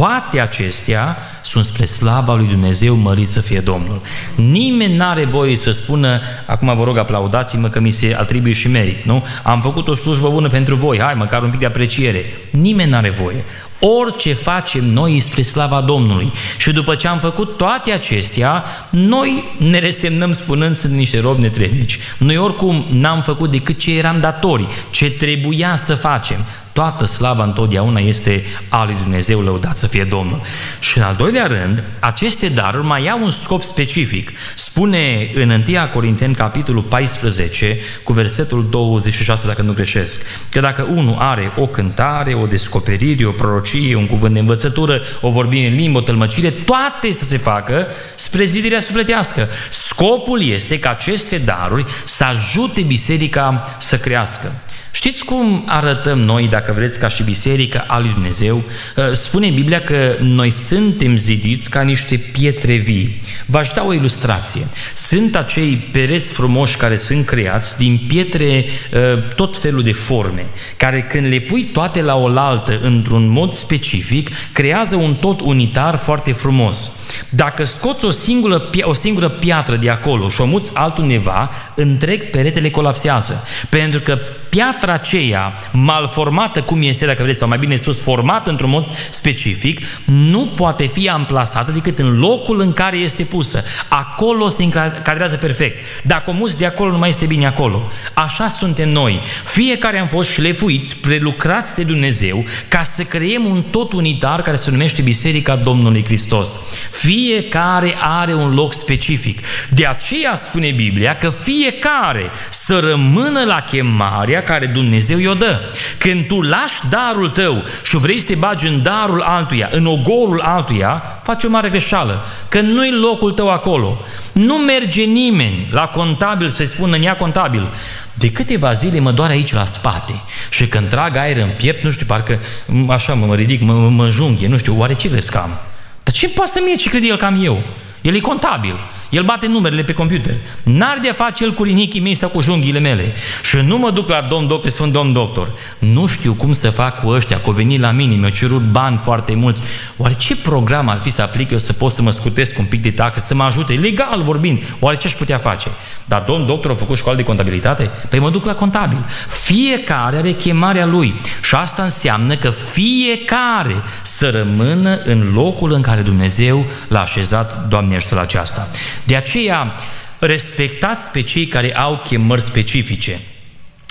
toate acestea sunt spre slava lui Dumnezeu, mărit să fie Domnul. Nimeni nu are voie să spună, acum vă rog aplaudați-mă că mi se atribuie și merit, nu? Am făcut o slujbă bună pentru voi, hai măcar un pic de apreciere. Nimeni nu are voie. Orice facem noi spre slava Domnului. Și după ce am făcut toate acestea, noi ne resemnăm spunând sunt niște robi netrebnici. Noi oricum n-am făcut decât ce eram datori, ce trebuia să facem. Toată slava întotdeauna este a lui Dumnezeu, lăudat să fie Domnul. Și în al doilea rând, aceste daruri mai au un scop specific. Spune în 1 Corinteni, capitolul 14, cu versetul 26, dacă nu greșesc, că dacă unul are o cântare, o descoperire, o prorocie, un cuvânt de învățătură, o vorbire în limbă, o tălmăcire, toate să se facă spre zidirea sufletească. Scopul este ca aceste daruri să ajute biserica să crească. Știți cum arătăm noi, dacă vreți, ca și biserică al lui Dumnezeu? Uh, spune Biblia că noi suntem zidiți ca niște pietre vii. V-aș da o ilustrație. Sunt acei pereți frumoși care sunt creați din pietre uh, tot felul de forme, care când le pui toate la oaltă într-un mod specific, creează un tot unitar foarte frumos. Dacă scoți o singură, o singură piatră de acolo și o muți altundeva, întreg peretele colapsează. Pentru că piatra aceea malformată cum este, dacă vreți, sau mai bine spus, formată într-un mod specific, nu poate fi amplasată decât în locul în care este pusă. Acolo se încadrează perfect. Dacă o muți de acolo, nu mai este bine acolo. Așa suntem noi. Fiecare am fost șlefuiți, prelucrați de Dumnezeu, ca să creăm un tot unitar care se numește Biserica Domnului Hristos. Fiecare are un loc specific. De aceea spune Biblia că fiecare să rămână la chemarea care Dumnezeu i-o dă. Când tu lași darul tău și vrei să te bagi în darul altuia, în ogorul altuia, faci o mare greșeală, că nu-i locul tău acolo. Nu merge nimeni la contabil să-i spună, ia contabil, de câteva zile mă doare aici la spate și când trag aer în piept, nu știu, parcă așa mă, mă ridic, mă, mă junghie, nu știu, oare ce crezi că am? Dar ce pasă mie ce crede el că am eu? El e contabil. El bate numerele pe computer. N-ar de face el cu rinichii mei sau cu junghiile mele. Și nu mă duc la domn doctor, spun domn doctor. Nu știu cum să fac cu ăștia, că au venit la mine, mi-au cerut bani foarte mulți. Oare ce program ar fi să aplic eu să pot să mă scutesc un pic de taxe, să mă ajute, legal vorbind? Oare ce aș putea face? Dar domn doctor a făcut școală de contabilitate? Păi mă duc la contabil. Fiecare are chemarea lui. Și asta înseamnă că fiecare să rămână în locul în care Dumnezeu l-a așezat, Doamne ajută la aceasta. De aceea, respectați pe cei care au chemări specifice.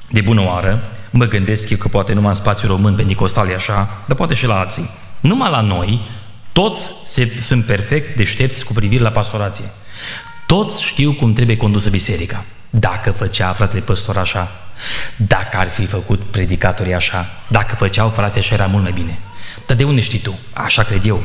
De bună oară, mă gândesc eu că poate numai în spațiul român pe Nicostale așa, dar poate și la alții. Numai la noi, toți se, sunt perfect deștepți cu privire la pastorație. Toți știu cum trebuie condusă biserica. Dacă făcea fratele păstor așa, dacă ar fi făcut predicatorii așa, dacă făceau frații așa, era mult mai bine. Dar de unde știi tu? Așa cred eu.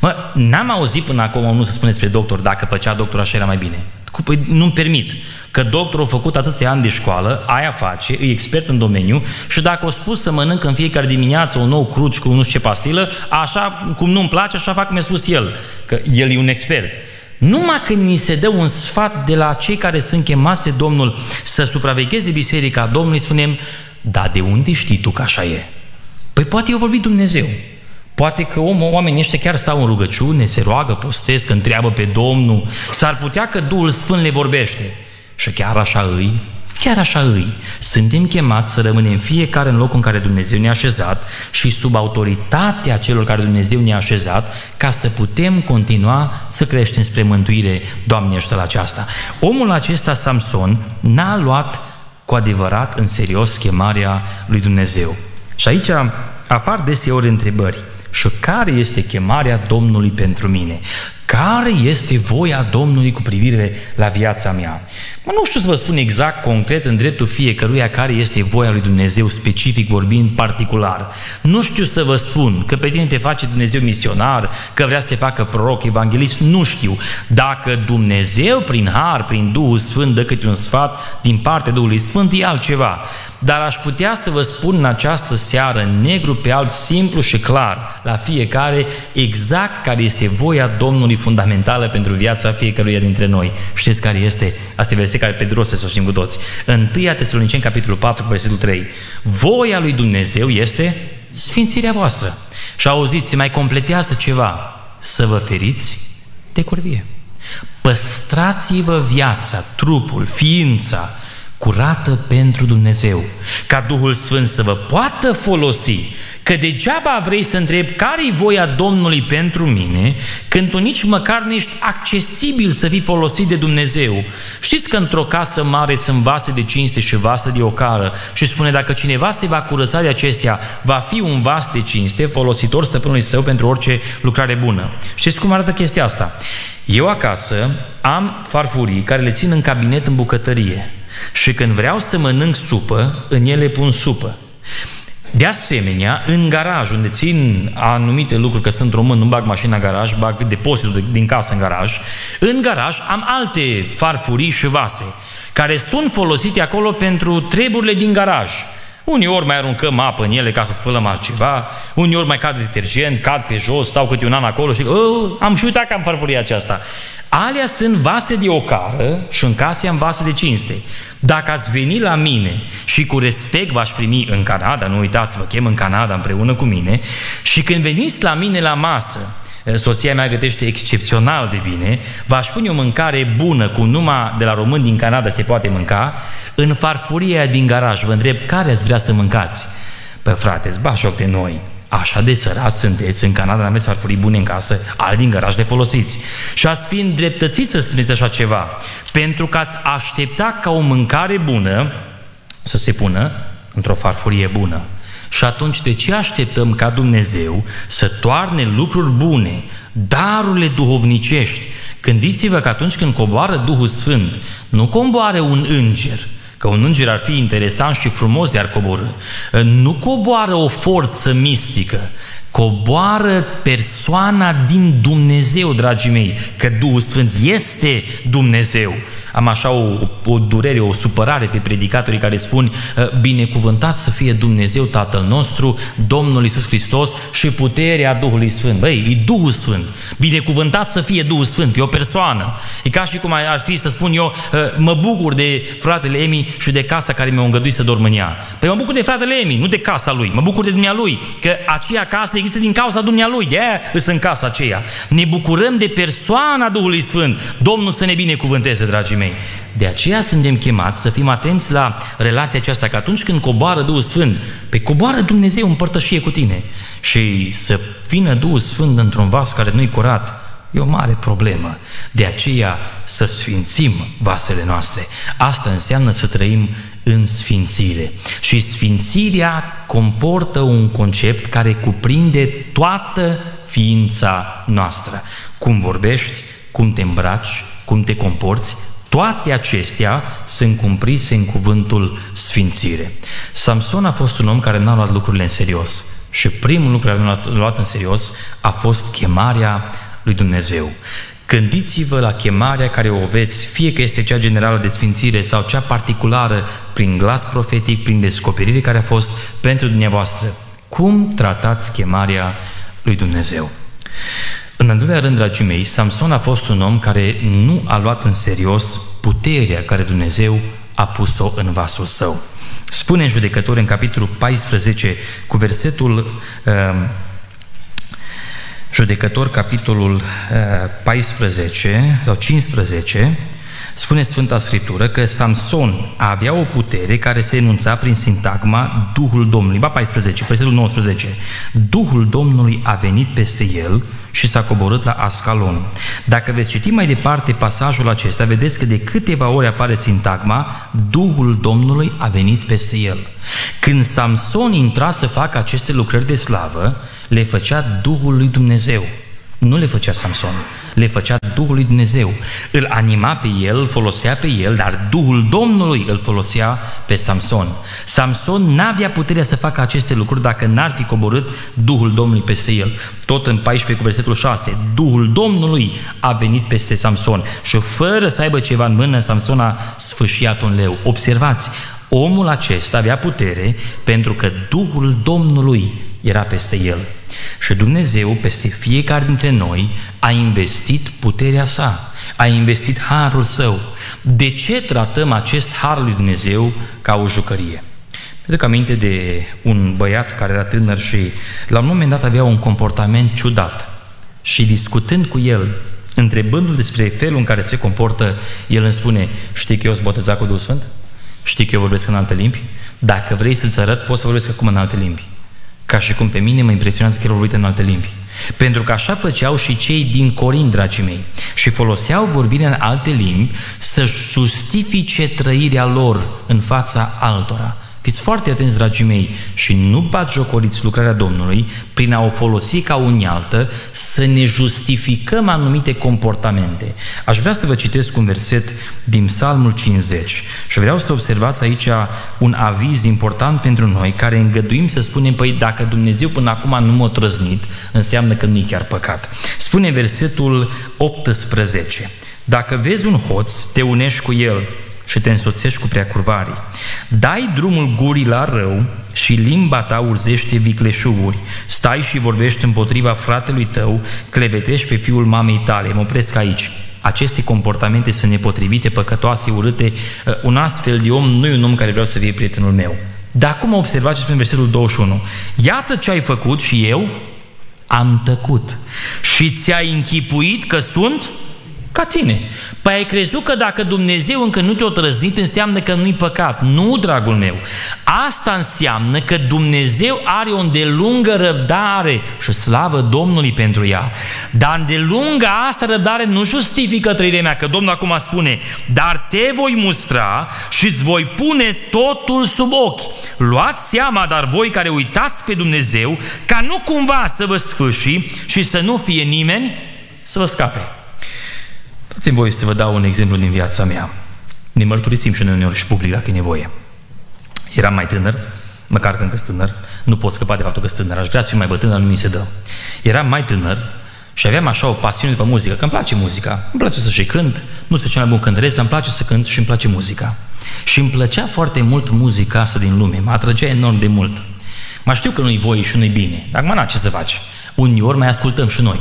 Mă, n-am auzit până acum nu să spune despre doctor, dacă făcea doctor așa era mai bine. Păi nu-mi permit. Că doctorul a făcut atâția ani de școală, aia face, e expert în domeniu și dacă o spus să mănânc în fiecare dimineață un nou cruci cu nu știu ce pastilă, așa cum nu-mi place, așa fac cum mi-a spus el. Că el e un expert. Numai când ni se dă un sfat de la cei care sunt chemați de Domnul să supravegheze biserica Domnului, spunem, da, de unde știi tu că așa e? Păi poate eu vorbit Dumnezeu. Poate că om, oamenii ăștia chiar stau în rugăciune, se roagă, postesc, întreabă pe Domnul. S-ar putea că Duhul Sfânt le vorbește. Și chiar așa îi, chiar așa îi, suntem chemați să rămânem fiecare în locul în care Dumnezeu ne-a așezat și sub autoritatea celor care Dumnezeu ne-a așezat ca să putem continua să creștem spre mântuire, Doamne, ajută la aceasta. Omul acesta, Samson, n-a luat cu adevărat în serios chemarea lui Dumnezeu. Și aici apar deseori întrebări. Și care este chemarea Domnului pentru mine? Care este voia Domnului cu privire la viața mea? Mă, nu știu să vă spun exact, concret, în dreptul fiecăruia care este voia lui Dumnezeu, specific vorbind, particular. Nu știu să vă spun că pe tine te face Dumnezeu misionar, că vrea să te facă proroc, evanghelist, nu știu. Dacă Dumnezeu, prin har, prin Duhul Sfânt, dă câte un sfat din partea Duhului Sfânt, e altceva. Dar aș putea să vă spun în această seară, negru pe alb, simplu și clar, la fiecare, exact care este voia Domnului fundamentală pentru viața fiecăruia dintre noi. Știți care este? Asta e verset care pe rost să o știm cu toți. În 1 Tesaloniceni, capitolul 4, versetul 3. Voia lui Dumnezeu este sfințirea voastră. Și auziți, se mai completează ceva. Să vă feriți de curvie. Păstrați-vă viața, trupul, ființa, curată pentru Dumnezeu, ca Duhul Sfânt să vă poată folosi, că degeaba vrei să întrebi care-i voia Domnului pentru mine, când tu nici măcar nu ești accesibil să fii folosit de Dumnezeu. Știți că într-o casă mare sunt vase de cinste și vase de ocară și spune dacă cineva se va curăța de acestea, va fi un vas de cinste folositor stăpânului său pentru orice lucrare bună. Știți cum arată chestia asta? Eu acasă am farfurii care le țin în cabinet în bucătărie. Și când vreau să mănânc supă, în ele pun supă. De asemenea, în garaj, unde țin anumite lucruri, că sunt român, nu bag mașina în garaj, bag depozitul din casă în garaj, în garaj am alte farfurii și vase, care sunt folosite acolo pentru treburile din garaj. Uneori mai aruncăm apă în ele ca să spălăm altceva, uneori mai cad detergent, cad pe jos, stau câte un an acolo și oh, am și uitat că am farfuria aceasta. Alea sunt vase de ocară și în casă am vase de cinste. Dacă ați veni la mine și cu respect v-aș primi în Canada, nu uitați, vă chem în Canada împreună cu mine, și când veniți la mine la masă, soția mea gătește excepțional de bine, v-aș pune o mâncare bună, cum numai de la român din Canada se poate mânca, în farfuria din garaj. Vă întreb, care ați vrea să mâncați? Păi frate, îți joc de noi. Așa de sărați sunteți, în Canada aveți farfurii bune în casă, ale din garaj le folosiți. Și ați fi îndreptățiți să spuneți așa ceva, pentru că ați aștepta ca o mâncare bună să se pună într-o farfurie bună. Și atunci de ce așteptăm ca Dumnezeu să toarne lucruri bune, darurile duhovnicești? Gândiți-vă că atunci când coboară Duhul Sfânt, nu coboară un înger, că un înger ar fi interesant și frumos de ar coborâ. Nu coboară o forță mistică, coboară persoana din Dumnezeu, dragii mei, că Duhul Sfânt este Dumnezeu. Am așa o, o durere, o supărare pe predicatorii care spun ă, binecuvântat să fie Dumnezeu Tatăl nostru, Domnul Isus Hristos și puterea Duhului Sfânt. Băi, e Duhul Sfânt. Binecuvântat să fie Duhul Sfânt, e o persoană. E ca și cum ar fi să spun eu, ă, mă bucur de fratele Emi și de casa care mi-a îngăduit să dorm în ea. Păi mă bucur de fratele Emi, nu de casa lui. Mă bucur de dumnealui, că aceea casă există din cauza dumnealui. De aia sunt în casa aceea. Ne bucurăm de persoana Duhului Sfânt. Domnul să ne binecuvânteze, dragii mei mei. De aceea suntem chemați să fim atenți la relația aceasta, că atunci când coboară Duhul Sfânt, pe coboară Dumnezeu în părtășie cu tine și să vină Duhul Sfânt într-un vas care nu-i curat, E o mare problemă. De aceea să sfințim vasele noastre. Asta înseamnă să trăim în sfințire. Și sfințirea comportă un concept care cuprinde toată ființa noastră. Cum vorbești, cum te îmbraci, cum te comporți, toate acestea sunt cumprise în cuvântul sfințire. Samson a fost un om care n-a luat lucrurile în serios și primul lucru care l-a luat în serios a fost chemarea lui Dumnezeu. Gândiți-vă la chemarea care o veți, fie că este cea generală de sfințire sau cea particulară prin glas profetic, prin descoperire care a fost pentru dumneavoastră. Cum tratați chemarea lui Dumnezeu? În al doilea rând, dragii mei, Samson a fost un om care nu a luat în serios puterea care Dumnezeu a pus-o în vasul său. Spune în judecători în capitolul 14 cu versetul uh, judecător capitolul uh, 14 sau 15 Spune Sfânta Scriptură că Samson avea o putere care se enunța prin sintagma Duhul Domnului. Ba 14, versetul 19. Duhul Domnului a venit peste el și s-a coborât la Ascalon. Dacă veți citi mai departe pasajul acesta, vedeți că de câteva ori apare sintagma Duhul Domnului a venit peste el. Când Samson intra să facă aceste lucrări de slavă, le făcea Duhul lui Dumnezeu. Nu le făcea Samson le făcea Duhul lui Dumnezeu. Îl anima pe el, îl folosea pe el, dar Duhul Domnului îl folosea pe Samson. Samson n-avea puterea să facă aceste lucruri dacă n-ar fi coborât Duhul Domnului peste el. Tot în 14 cu versetul 6, Duhul Domnului a venit peste Samson și fără să aibă ceva în mână, Samson a sfâșiat un leu. Observați, omul acesta avea putere pentru că Duhul Domnului era peste el. Și Dumnezeu, peste fiecare dintre noi, a investit puterea sa, a investit harul său. De ce tratăm acest har lui Dumnezeu ca o jucărie? Pentru că aminte de un băiat care era tânăr și la un moment dat avea un comportament ciudat. Și discutând cu el, întrebându-l despre felul în care se comportă, el îmi spune, știi că eu sunt botezat cu Duhul Sfânt? Știi că eu vorbesc în alte limbi? Dacă vrei să-ți arăt, poți să vorbesc acum în alte limbi. Ca și cum pe mine mă impresionează că el vorbit în alte limbi. Pentru că așa făceau și cei din Corint, dragii mei. Și foloseau vorbirea în alte limbi să justifice trăirea lor în fața altora. Fiți foarte atenți, dragii mei, și nu bat jocoriți lucrarea Domnului prin a o folosi ca unealtă să ne justificăm anumite comportamente. Aș vrea să vă citesc un verset din Psalmul 50 și vreau să observați aici un aviz important pentru noi care îngăduim să spunem, păi dacă Dumnezeu până acum nu m-a trăznit, înseamnă că nu e chiar păcat. Spune versetul 18. Dacă vezi un hoț, te unești cu el și te însoțești cu preacurvarii. Dai drumul gurii la rău și limba ta urzește vicleșuguri. Stai și vorbești împotriva fratelui tău, clevetești pe fiul mamei tale. Mă opresc aici. Aceste comportamente sunt nepotrivite, păcătoase, urâte. Uh, un astfel de om nu e un om care vreau să fie prietenul meu. Dar acum observați spune versetul 21. Iată ce ai făcut și eu am tăcut și ți-ai închipuit că sunt ca tine. Păi ai crezut că dacă Dumnezeu încă nu te-a trăznit, înseamnă că nu-i păcat. Nu, dragul meu. Asta înseamnă că Dumnezeu are o îndelungă răbdare și slavă Domnului pentru ea. Dar îndelungă asta răbdare nu justifică trăirea mea, că Domnul acum spune, dar te voi mustra și îți voi pune totul sub ochi. Luați seama, dar voi care uitați pe Dumnezeu, ca nu cumva să vă sfârși și să nu fie nimeni să vă scape. Dați-mi voie să vă dau un exemplu din viața mea. Ne mărturisim și noi uneori și public dacă e nevoie. Eram mai tânăr, măcar că încă tânăr, nu pot scăpa de faptul că sunt tânăr, aș vrea să fiu mai bătrân, dar nu mi se dă. Eram mai tânăr și aveam așa o pasiune după muzică, că îmi place muzica, îmi place să și cânt, nu sunt cel mai bun cântăresc, dar îmi place să cânt și îmi place muzica. Și îmi plăcea foarte mult muzica asta din lume, mă atrăgea enorm de mult. Mă știu că nu-i voie și nu-i bine, dar acum ce să faci? Uneori mai ascultăm și noi.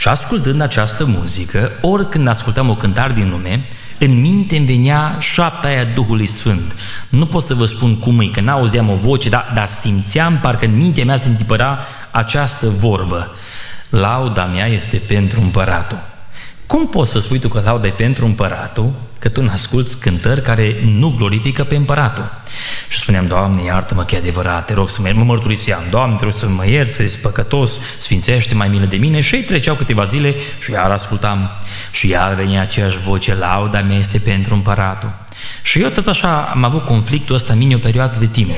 Și ascultând această muzică, oricând ascultam o cântare din lume, în minte îmi venea șapta aia Duhului Sfânt. Nu pot să vă spun cum e, că n-auzeam o voce, dar, dar simțeam, parcă în mintea mea se întipăra această vorbă. Lauda mea este pentru împăratul. Cum poți să spui tu că lauda e pentru împăratul, că tu nu asculți cântări care nu glorifică pe împăratul? Și spuneam, Doamne, iartă-mă că e adevărat, te rog să mă, mă mărturiseam, Doamne, te rog să mă ierți, că ești păcătos, sfințește mai milă de mine și treceau câteva zile și iar ascultam și iar venea aceeași voce, lauda mea este pentru împăratul. Și eu tot așa am avut conflictul ăsta în mine o perioadă de timp.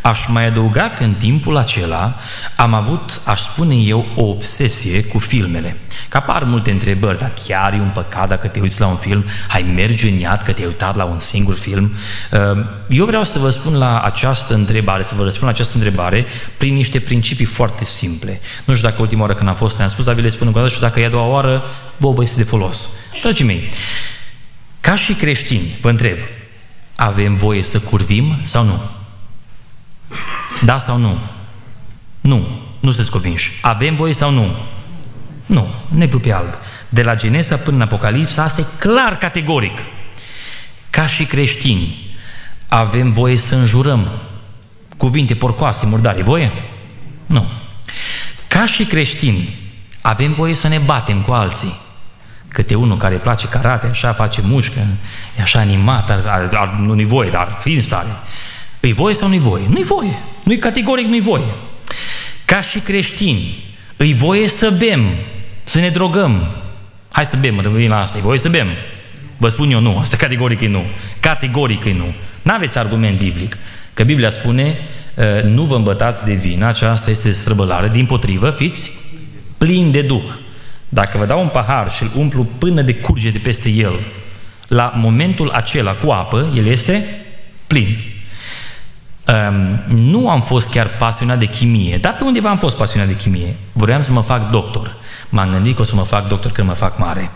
Aș mai adăuga că în timpul acela am avut, aș spune eu, o obsesie cu filmele. Că apar multe întrebări, dar chiar e un păcat dacă te uiți la un film, hai mergi în iad că te-ai uitat la un singur film. Ehm, eu vreau să vă spun la această întrebare, să vă răspund la această întrebare prin niște principii foarte simple. Nu știu dacă ultima oară când am fost le-am spus, dar vi le spun încă o dată și dacă e a doua oară, vă vă este de folos. Dragii mei, ca și creștini, vă întreb, avem voie să curvim sau nu? Da sau nu? Nu. Nu sunteți convinși. Avem voie sau nu? Nu. Negru pe alb. De la Genesa până în Apocalipsa, asta e clar categoric. Ca și creștini, avem voie să înjurăm cuvinte porcoase, murdare. Voie? Nu. Ca și creștini, avem voie să ne batem cu alții. Câte unul care îi place karate, așa face mușcă, e așa animat, ar, ar, ar, nu-i voie, dar fiind stare. Îi voie sau nu-i voie? Nu-i voie. Nu-i categoric, nu-i voie. Ca și creștini, îi voie să bem, să ne drogăm. Hai să bem, revenim la asta, îi voie să bem. Vă spun eu nu, asta categoric e nu. Categoric e nu. N-aveți argument biblic. Că Biblia spune, ă, nu vă îmbătați de vină, aceasta este străbălare, din potrivă, fiți plini de Duh. Dacă vă dau un pahar și îl umplu până de curge de peste el, la momentul acela cu apă, el este plin. Um, nu am fost chiar pasionat de chimie, dar pe undeva am fost pasionat de chimie. Vreau să mă fac doctor. M-am gândit că o să mă fac doctor când mă fac mare.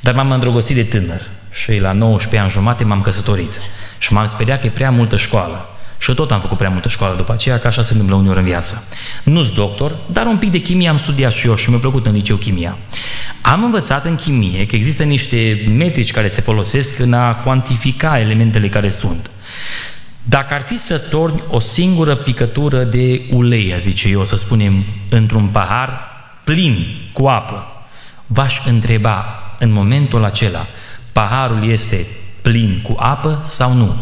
Dar m-am îndrăgostit de tânăr și la 19 ani jumate m-am căsătorit. Și m-am speriat că e prea multă școală. Și tot am făcut prea multă școală după aceea, că așa se întâmplă uneori în viață. Nu-s doctor, dar un pic de chimie am studiat și eu și mi-a plăcut în liceu chimia. Am învățat în chimie că există niște metrici care se folosesc în a cuantifica elementele care sunt. Dacă ar fi să torni o singură picătură de ulei, zice eu, să spunem, într-un pahar plin cu apă, v-aș întreba în momentul acela, paharul este plin cu apă sau nu?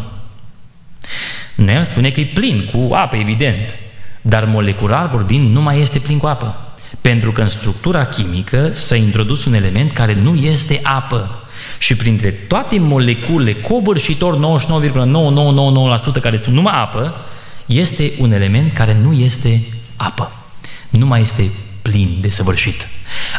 Noi am spune că e plin cu apă, evident, dar molecular vorbind nu mai este plin cu apă. Pentru că în structura chimică s-a introdus un element care nu este apă. Și printre toate moleculele covârșitor 99,9999% care sunt numai apă, este un element care nu este apă. Nu mai este plin de săvârșit.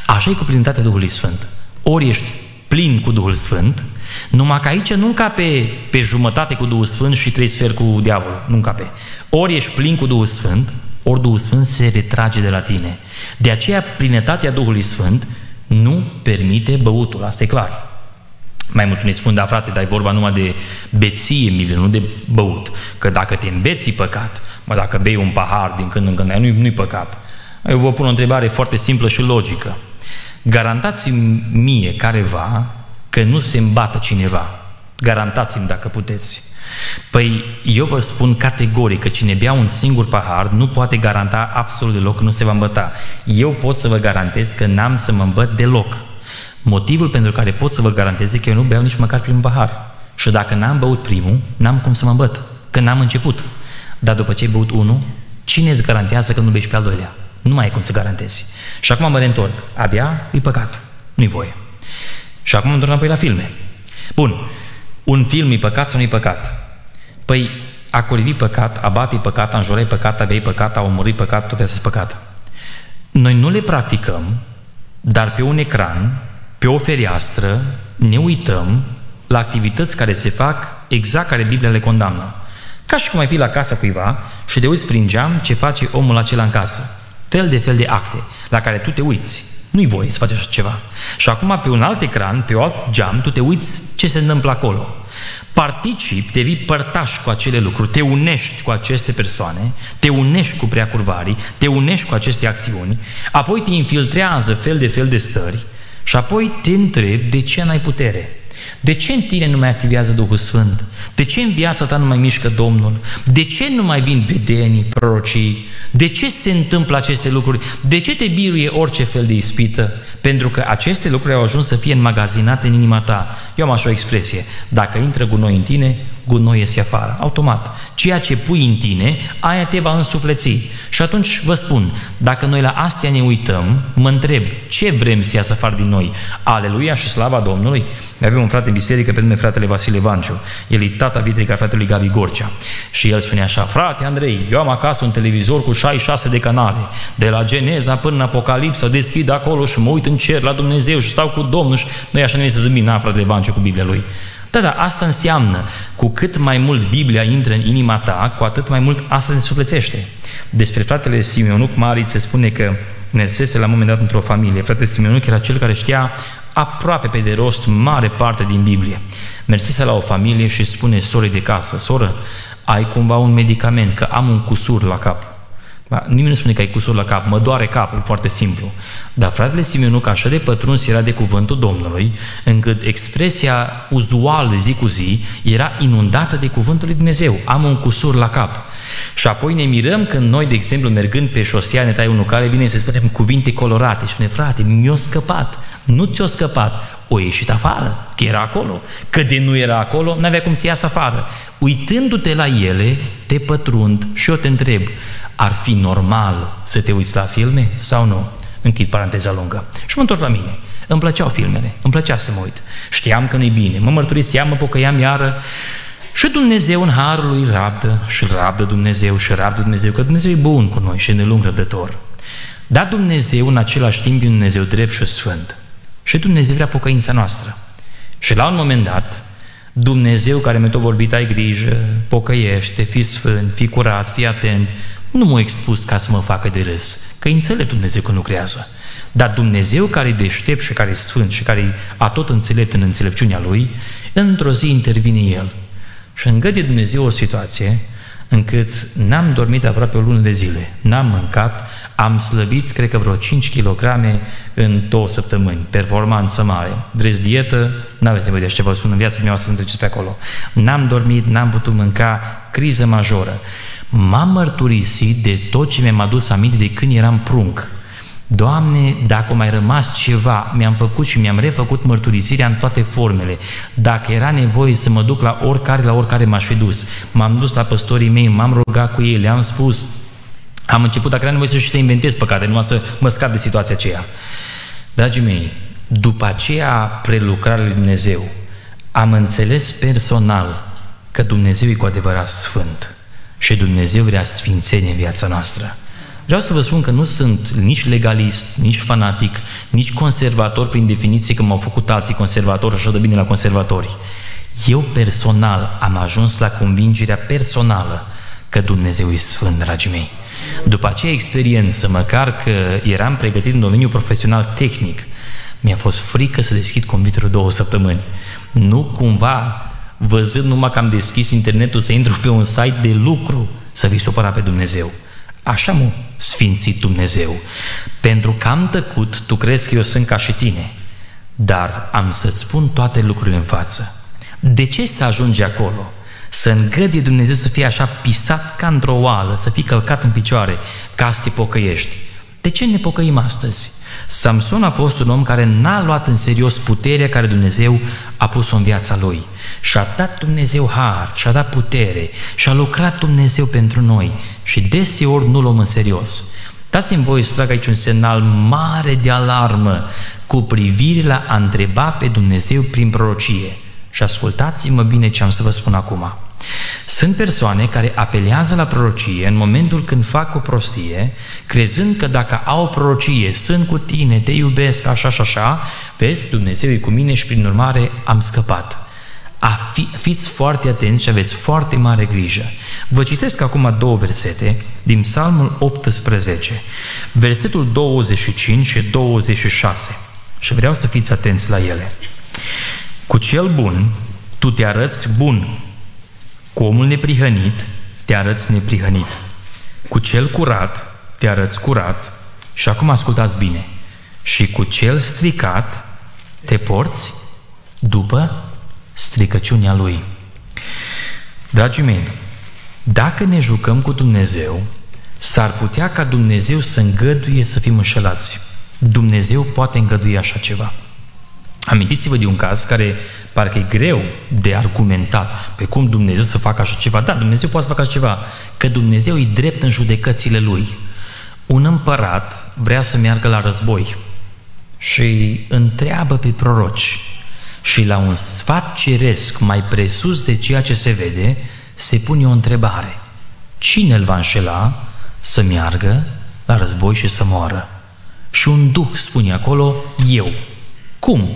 Așa e cu plinătatea Duhului Sfânt. Ori ești plin cu Duhul Sfânt, numai că aici nu încape pe jumătate cu Duhul Sfânt și trei sferi cu diavolul. Nu încape. Ori ești plin cu Duhul Sfânt, ori Duhul Sfânt se retrage de la tine. De aceea, plinătatea Duhului Sfânt nu permite băutul. Asta e clar. Mai mult ne spun, da frate, dar e vorba numai de beție, mile, nu de băut. Că dacă te îmbeți, păcat. Mă, dacă bei un pahar din când în când, nu-i, nu-i păcat. Eu vă pun o întrebare foarte simplă și logică. Garantați-mi mie careva că nu se îmbată cineva Garantați-mi dacă puteți. Păi eu vă spun categoric că cine bea un singur pahar nu poate garanta absolut deloc că nu se va îmbăta. Eu pot să vă garantez că n-am să mă îmbăt deloc. Motivul pentru care pot să vă garantez că eu nu beau nici măcar primul pahar. Și dacă n-am băut primul, n-am cum să mă îmbăt, că n-am început. Dar după ce ai băut unul, cine îți garantează că nu bei și pe al doilea? Nu mai ai cum să garantezi. Și acum mă reîntorc. Abia e păcat. Nu-i voie. Și acum mă întorc înapoi la filme. Bun. Un film e păcat sau nu e păcat? Păi, a colivi păcat, a bate păcat, a înjura păcat, a bei păcat, a omori păcat, toate sunt păcat. Noi nu le practicăm, dar pe un ecran, pe o fereastră, ne uităm la activități care se fac exact care Biblia le condamnă. Ca și cum ai fi la casa cuiva și de uiți prin geam ce face omul acela în casă. Fel de fel de acte la care tu te uiți. Nu-i voie să faci așa ceva. Și acum pe un alt ecran, pe un alt geam, tu te uiți ce se întâmplă acolo. Participi, devii părtaș cu acele lucruri, te unești cu aceste persoane, te unești cu preacurvarii, te unești cu aceste acțiuni, apoi te infiltrează fel de fel de stări și apoi te întrebi de ce n-ai putere. De ce în tine nu mai activează Duhul Sfânt? De ce în viața ta nu mai mișcă Domnul? De ce nu mai vin vedenii, prorocii? De ce se întâmplă aceste lucruri? De ce te biruie orice fel de ispită? Pentru că aceste lucruri au ajuns să fie înmagazinate în inima ta. Eu am așa o expresie. Dacă intră gunoi în tine, gunoi iese afară. Automat. Ceea ce pui în tine, aia te va însufleți. Și atunci vă spun, dacă noi la astea ne uităm, mă întreb, ce vrem să iasă afară din noi? Aleluia și slava Domnului? Avem un frate în biserică pe nume fratele Vasile Vanciu. El e tata vitric al fratelui Gabi Gorcea. Și el spune așa, frate Andrei, eu am acasă un televizor cu 66 de canale, de la Geneza până în Apocalipsa, deschid acolo și mă uit în cer la Dumnezeu și stau cu Domnul și noi așa ne să zâmbim, na, fratele Vanciu cu Biblia lui. Da, da, asta înseamnă, cu cât mai mult Biblia intră în inima ta, cu atât mai mult asta ne sufletește. Despre fratele Simeonuc Marit se spune că mersese la un moment dat într-o familie. Fratele Simeonuc era cel care știa aproape pe de rost mare parte din Biblie. Mersese la o familie și spune sorii de casă, soră, ai cumva un medicament, că am un cusur la cap. Da? Nimeni nu spune că ai cusur la cap, mă doare capul, e foarte simplu. Dar fratele Simeonuc așa de pătruns era de cuvântul Domnului, încât expresia uzual de zi cu zi era inundată de cuvântul lui Dumnezeu. Am un cusur la cap. Și apoi ne mirăm când noi, de exemplu, mergând pe șosea, ne tai unul care vine să spunem cuvinte colorate și ne frate, mi-a scăpat. Nu ți-a scăpat, o ieșit afară, că era acolo. Că de nu era acolo, n-avea cum să iasă afară. Uitându-te la ele, te pătrund și eu te întreb, ar fi normal să te uiți la filme sau nu? Închid paranteza lungă. Și mă întorc la mine. Îmi plăceau filmele, îmi plăcea să mă uit. Știam că nu-i bine, mă mărturiseam, mă pocăiam iară și Dumnezeu în harul lui rabdă și rabdă Dumnezeu și rabdă Dumnezeu, că Dumnezeu e bun cu noi și ne lung răbdător. Dar Dumnezeu în același timp e un Dumnezeu drept și sfânt. Și Dumnezeu vrea pocăința noastră. Și la un moment dat, Dumnezeu care mi-a tot vorbit, ai grijă, pocăiește, fii sfânt, fii curat, fii atent, nu m-a expus ca să mă facă de râs, că înțeleg Dumnezeu că nu creează. Dar Dumnezeu care e deștept și care e sfânt și care a tot înțelept în înțelepciunea Lui, într-o zi intervine El și îngăduie Dumnezeu o situație încât n-am dormit aproape o lună de zile, n-am mâncat, am slăbit, cred că vreo 5 kg în două săptămâni, performanță mare. Vreți dietă? N-aveți nevoie de așa ce vă spun în viața mea, să treceți pe acolo. N-am dormit, n-am putut mânca, criză majoră. M-am mărturisit de tot ce mi-am adus aminte de când eram prunc. Doamne, dacă mai rămas ceva, mi-am făcut și mi-am refăcut mărturisirea în toate formele. Dacă era nevoie să mă duc la oricare, la oricare m-aș fi dus. M-am dus la păstorii mei, m-am rugat cu ei, le-am spus, am început, dacă era nevoie să și să inventez păcate, numai să mă scap de situația aceea. Dragii mei, după aceea prelucrarea lui Dumnezeu, am înțeles personal că Dumnezeu e cu adevărat sfânt și Dumnezeu vrea sfințenie în viața noastră. Vreau să vă spun că nu sunt nici legalist, nici fanatic, nici conservator prin definiție, că m-au făcut alții conservatori, așa de bine la conservatori. Eu personal am ajuns la convingerea personală că Dumnezeu e sfânt, dragii mei. După acea experiență, măcar că eram pregătit în domeniul profesional tehnic, mi-a fost frică să deschid computerul două săptămâni. Nu cumva, văzând numai că am deschis internetul, să intru pe un site de lucru, să vi supăra pe Dumnezeu. Așa mă sfințit Dumnezeu. Pentru că am tăcut, tu crezi că eu sunt ca și tine, dar am să-ți spun toate lucrurile în față. De ce să ajunge acolo? Să îngăduie Dumnezeu să fie așa pisat ca într-o oală, să fii călcat în picioare, ca să te pocăiești. De ce ne pocăim astăzi? Samson a fost un om care n-a luat în serios puterea care Dumnezeu a pus-o în viața lui. Și-a dat Dumnezeu har, și-a dat putere, și-a lucrat Dumnezeu pentru noi și deseori nu luăm în serios. Dați-mi voi să trag aici un semnal mare de alarmă cu privire la a întreba pe Dumnezeu prin prorocie. Și ascultați-mă bine ce am să vă spun acum. Sunt persoane care apelează la prorocie în momentul când fac o prostie, crezând că dacă au o prorocie, sunt cu tine, te iubesc, așa și așa, vezi, Dumnezeu e cu mine și prin urmare am scăpat. A fi, fiți foarte atenți și aveți foarte mare grijă. Vă citesc acum două versete din Psalmul 18, versetul 25 și 26 și vreau să fiți atenți la ele. Cu cel bun, tu te arăți bun cu omul neprihănit te arăți neprihănit. Cu cel curat te arăți curat și acum ascultați bine. Și cu cel stricat te porți după stricăciunea lui. Dragii mei, dacă ne jucăm cu Dumnezeu, s-ar putea ca Dumnezeu să îngăduie să fim înșelați. Dumnezeu poate îngădui așa ceva. Amintiți-vă de un caz care parcă e greu de argumentat pe cum Dumnezeu să facă așa ceva. Da, Dumnezeu poate să facă așa ceva, că Dumnezeu e drept în judecățile Lui. Un împărat vrea să meargă la război și întreabă pe proroci și la un sfat ceresc mai presus de ceea ce se vede, se pune o întrebare. Cine îl va înșela să meargă la război și să moară? Și un duh spune acolo, eu. Cum?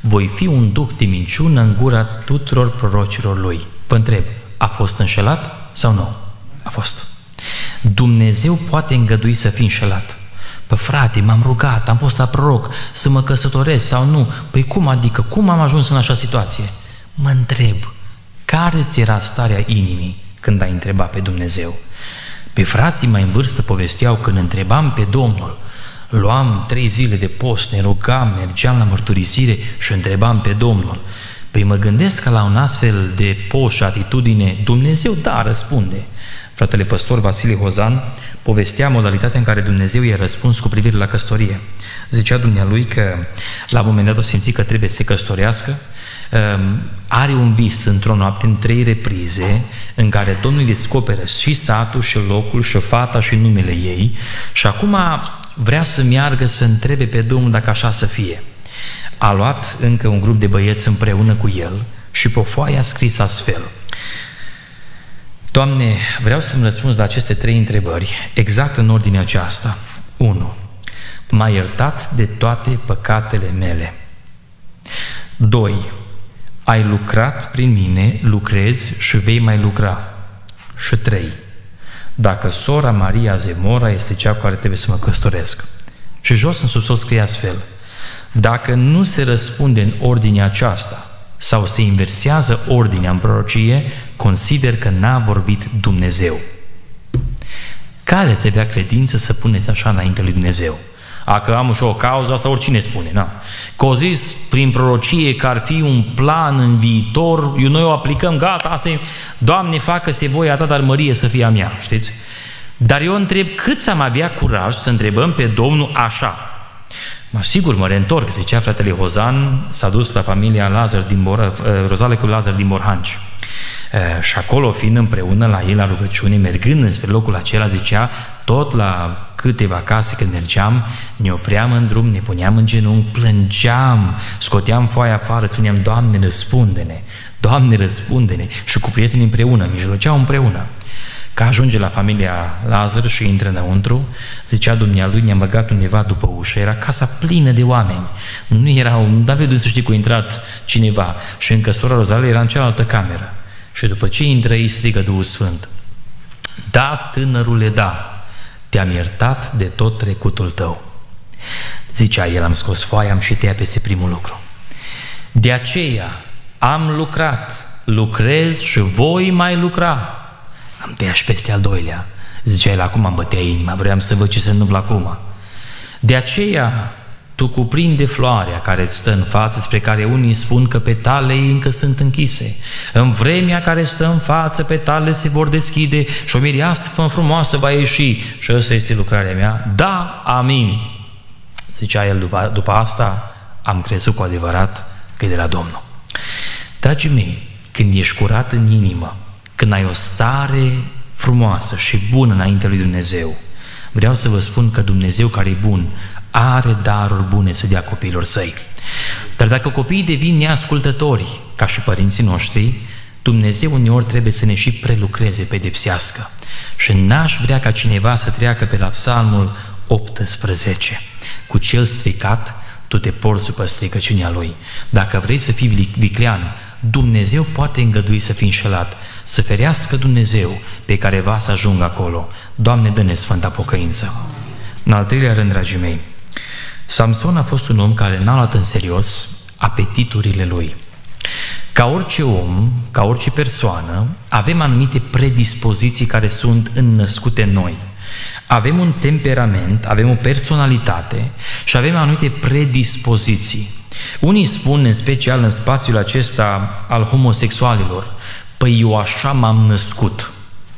Voi fi un duc de minciună în gura tuturor prorocilor lui. Vă întreb, a fost înșelat sau nu? A fost. Dumnezeu poate îngădui să fii înșelat. Păi frate, m-am rugat, am fost la proroc să mă căsătoresc sau nu. Păi cum adică? Cum am ajuns în așa situație? Mă întreb, care ți era starea inimii când ai întrebat pe Dumnezeu? Pe frații mai în vârstă povesteau când întrebam pe Domnul, luam trei zile de post, ne rugam, mergeam la mărturisire și întrebam pe Domnul. Păi mă gândesc că la un astfel de post și atitudine, Dumnezeu da, răspunde. Fratele păstor Vasile Hozan povestea modalitatea în care Dumnezeu i-a răspuns cu privire la căsătorie. Zicea dumnealui că la un moment dat o simți că trebuie să se căsătorească, ehm, are un vis într-o noapte în trei reprize în care Domnul îi descoperă și satul și locul și fata și numele ei și acum vrea să meargă să întrebe pe Domnul dacă așa să fie. A luat încă un grup de băieți împreună cu el și pe foaie a scris astfel. Doamne, vreau să-mi răspunzi la aceste trei întrebări, exact în ordine aceasta. 1. M-ai iertat de toate păcatele mele. 2. Ai lucrat prin mine, lucrezi și vei mai lucra. Și 3 dacă sora Maria Zemora este cea cu care trebuie să mă căsătoresc. Și jos în subsol scrie astfel, dacă nu se răspunde în ordinea aceasta sau se inversează ordinea în prorocie, consider că n-a vorbit Dumnezeu. Care ți avea credință să puneți așa înainte lui Dumnezeu? A, că am și o cauză, asta oricine spune, na. Că o zis prin prorocie că ar fi un plan în viitor, eu noi o aplicăm, gata, asta e, Doamne, facă-se voia ta, dar mărie să fie a mea, știți? Dar eu întreb, cât am avea curaj să întrebăm pe Domnul așa? Mă, sigur, mă reîntorc, zicea fratele Hozan, s-a dus la familia Lazar din Bor, eh, Rozale cu Lazar din Borhanci. E, și acolo, fiind împreună la ei la rugăciune, mergând înspre locul acela, zicea, tot la câteva case când mergeam, ne opream în drum, ne puneam în genunchi, plângeam, scoteam foaia afară, spuneam, Doamne, răspunde-ne, Doamne, răspunde-ne. Și cu prietenii împreună, mijloceau împreună. Că ajunge la familia Lazar și intră înăuntru, zicea dumnealui, ne-am băgat undeva după ușă, era casa plină de oameni. Nu erau, nu avea să știi că a intrat cineva. Și încă sora Rozale era în cealaltă cameră. Și după ce intră, îi strigă Duhul Sfânt. Da, tânărule, da, te-am iertat de tot trecutul tău. Zicea el, am scos foaia, am și tăia peste primul lucru. De aceea am lucrat, lucrez și voi mai lucra. Am tăiat și peste al doilea. Zicea el, acum am bătea inima, vreau să văd ce se întâmplă acum. De aceea tu cuprinde floarea care îți stă în față, spre care unii spun că petalele ei încă sunt închise. În vremea care stă în față, petalele se vor deschide și o mireasă frumoasă va ieși. Și asta este lucrarea mea. Da, amin. Zicea el după, după asta, am crezut cu adevărat că e de la Domnul. Dragii mei, când ești curat în inimă, când ai o stare frumoasă și bună înainte lui Dumnezeu, vreau să vă spun că Dumnezeu care e bun are daruri bune să dea copiilor săi. Dar dacă copiii devin neascultători, ca și părinții noștri, Dumnezeu uneori trebuie să ne și prelucreze, pedepsească. Și n-aș vrea ca cineva să treacă pe la psalmul 18. Cu cel stricat, tu te porți după stricăciunea lui. Dacă vrei să fii viclean, Dumnezeu poate îngădui să fii înșelat, să ferească Dumnezeu pe care va să ajungă acolo. Doamne, dă-ne Sfânta Pocăință. În al treilea rând, dragii mei, Samson a fost un om care n-a luat în serios apetiturile lui. Ca orice om, ca orice persoană, avem anumite predispoziții care sunt înnăscute în noi. Avem un temperament, avem o personalitate și avem anumite predispoziții. Unii spun, în special în spațiul acesta al homosexualilor, păi eu așa m-am născut.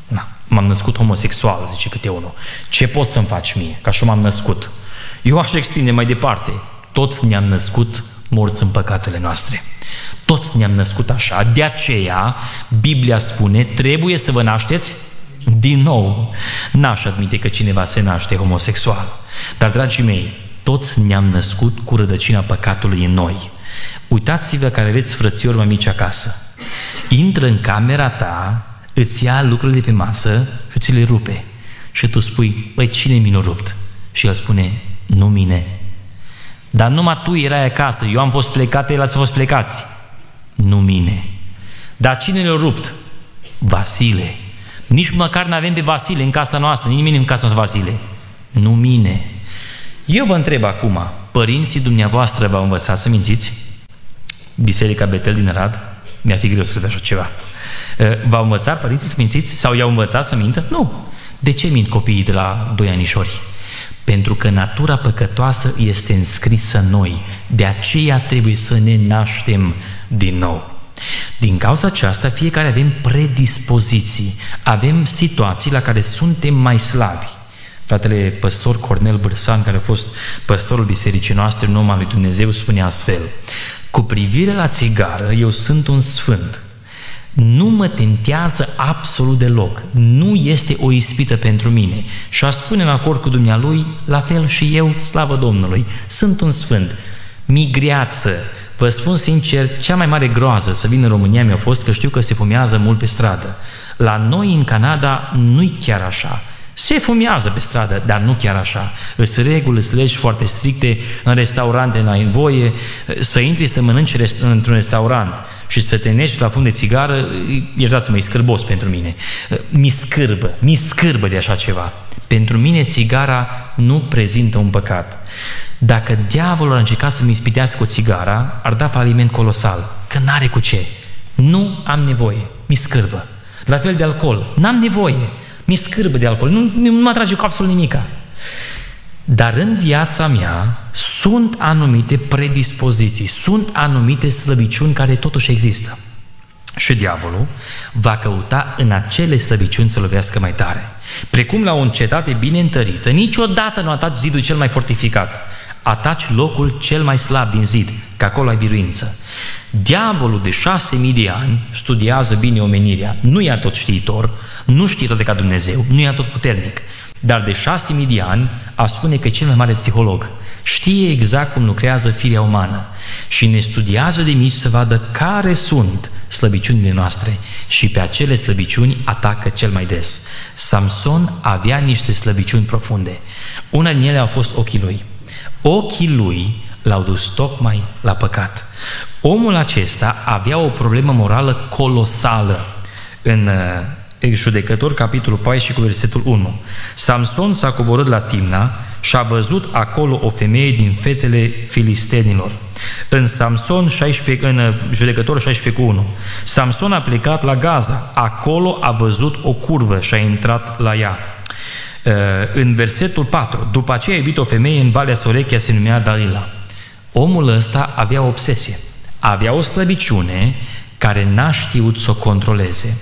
Na, m-am născut homosexual, zice câte unul. Ce poți să-mi faci mie, ca așa m-am născut? Eu aș extinde mai departe. Toți ne-am născut morți în păcatele noastre. Toți ne-am născut așa. De aceea, Biblia spune, trebuie să vă nașteți din nou. N-aș admite că cineva se naște homosexual. Dar, dragii mei, toți ne-am născut cu rădăcina păcatului în noi. Uitați-vă care aveți frățiori mai mici acasă. Intră în camera ta, îți ia lucrurile de pe masă și ți le rupe. Și tu spui, băi, cine mi l-a rupt? Și el spune, nu mine. Dar numai tu erai acasă, eu am fost plecat, el ați fost plecați. Nu mine. Dar cine le-a rupt? Vasile. Nici măcar nu avem pe Vasile în casa noastră, nimeni în casa noastră Vasile. Nu mine. Eu vă întreb acum, părinții dumneavoastră v-au învățat să mințiți? Biserica Betel din Arad? Mi-ar fi greu să cred așa ceva. V-au învățat părinții să mințiți? Sau i-au învățat să mintă? Nu. De ce mint copiii de la doi anișori? Pentru că natura păcătoasă este înscrisă în noi. De aceea trebuie să ne naștem din nou. Din cauza aceasta, fiecare avem predispoziții, avem situații la care suntem mai slabi. Fratele păstor Cornel Bărsan, care a fost păstorul bisericii noastre în numele lui Dumnezeu, spune astfel, cu privire la țigară, eu sunt un sfânt, nu mă tentează absolut deloc. Nu este o ispită pentru mine. Și aș spune în acord cu dumnealui, la fel și eu, slavă Domnului, sunt un sfânt. Migreață, vă spun sincer, cea mai mare groază să vin în România mi-a fost că știu că se fumează mult pe stradă. La noi în Canada nu-i chiar așa. Se fumează pe stradă, dar nu chiar așa. Îți reguli, îți legi foarte stricte, în restaurante n-ai voie, să intri să mănânci într-un restaurant și să te negi la fund de țigară, iertați-mă, e scârbos pentru mine. Mi scârbă, mi scârbă de așa ceva. Pentru mine țigara nu prezintă un păcat. Dacă diavolul ar încerca să-mi ispitească cu țigara, ar da faliment colosal, că n-are cu ce. Nu am nevoie, mi scârbă. La fel de alcool, n-am nevoie mi scârbă de alcool, nu, nu mă atrage cu absolut nimica. Dar în viața mea sunt anumite predispoziții, sunt anumite slăbiciuni care totuși există. Și diavolul va căuta în acele slăbiciuni să lovească mai tare. Precum la o cetate bine întărită, niciodată nu ataci zidul cel mai fortificat. Ataci locul cel mai slab din zid, că acolo ai biruință. Diavolul de șase mii de ani studiază bine omenirea. Nu e tot știitor, nu știe tot de ca Dumnezeu, nu e tot puternic. Dar de șase mii de ani a spune că e cel mai mare psiholog. Știe exact cum lucrează firea umană și ne studiază de mici să vadă care sunt slăbiciunile noastre și pe acele slăbiciuni atacă cel mai des. Samson avea niște slăbiciuni profunde. Una din ele a fost ochii lui. Ochii lui l-au dus tocmai la păcat. Omul acesta avea o problemă morală colosală în uh, Judecător, capitolul 14 cu versetul 1. Samson s-a coborât la Timna și a văzut acolo o femeie din fetele filistenilor. În Samson 16, în uh, Judecător 16 cu 1. Samson a plecat la Gaza. Acolo a văzut o curvă și a intrat la ea. În versetul 4, după aceea a iubit o femeie în Valea Sorechia, se numea Dalila. Omul ăsta avea o obsesie, avea o slăbiciune care n-a știut să o controleze.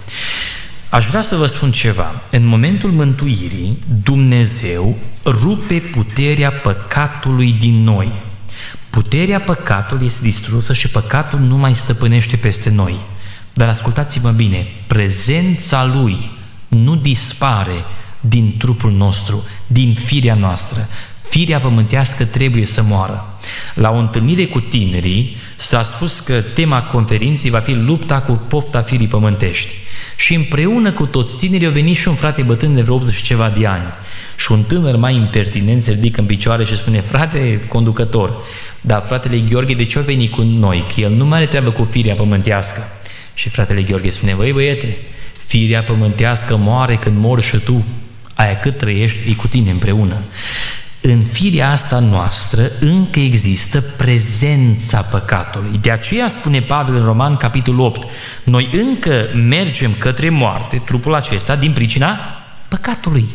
Aș vrea să vă spun ceva. În momentul mântuirii, Dumnezeu rupe puterea păcatului din noi. Puterea păcatului este distrusă și păcatul nu mai stăpânește peste noi. Dar ascultați-mă bine, prezența Lui nu dispare din trupul nostru, din firea noastră. Firea pământească trebuie să moară. La o întâlnire cu tinerii s-a spus că tema conferinței va fi lupta cu pofta firii pământești. Și împreună cu toți tinerii au venit și un frate bătrân de vreo 80 și ceva de ani. Și un tânăr mai impertinent se ridică în picioare și spune, frate conducător, dar fratele Gheorghe de ce a venit cu noi? Că el nu mai are treabă cu firea pământească. Și fratele Gheorghe spune, băi băiete, firea pământească moare când mor și tu, aia cât trăiești, e cu tine împreună. În firea asta noastră încă există prezența păcatului. De aceea spune Pavel în Roman, capitolul 8, noi încă mergem către moarte, trupul acesta, din pricina păcatului.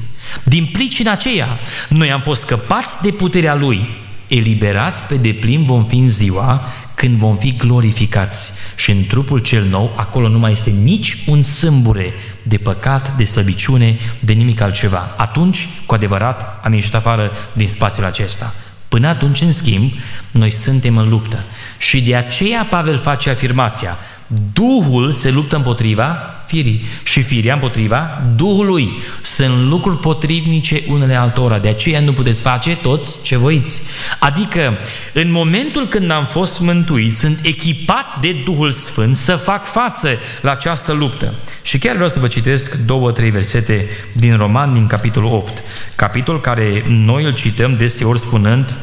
Din pricina aceea, noi am fost scăpați de puterea lui, eliberați pe deplin vom fi în ziua când vom fi glorificați și în trupul cel nou, acolo nu mai este nici un sâmbure de păcat, de slăbiciune, de nimic altceva. Atunci, cu adevărat, am ieșit afară din spațiul acesta. Până atunci, în schimb, noi suntem în luptă. Și de aceea Pavel face afirmația, Duhul se luptă împotriva firii și firia împotriva Duhului. Sunt lucruri potrivnice unele altora, de aceea nu puteți face tot ce voiți. Adică, în momentul când am fost mântuiți, sunt echipat de Duhul Sfânt să fac față la această luptă. Și chiar vreau să vă citesc două, trei versete din Roman, din capitolul 8. Capitol care noi îl cităm deseori spunând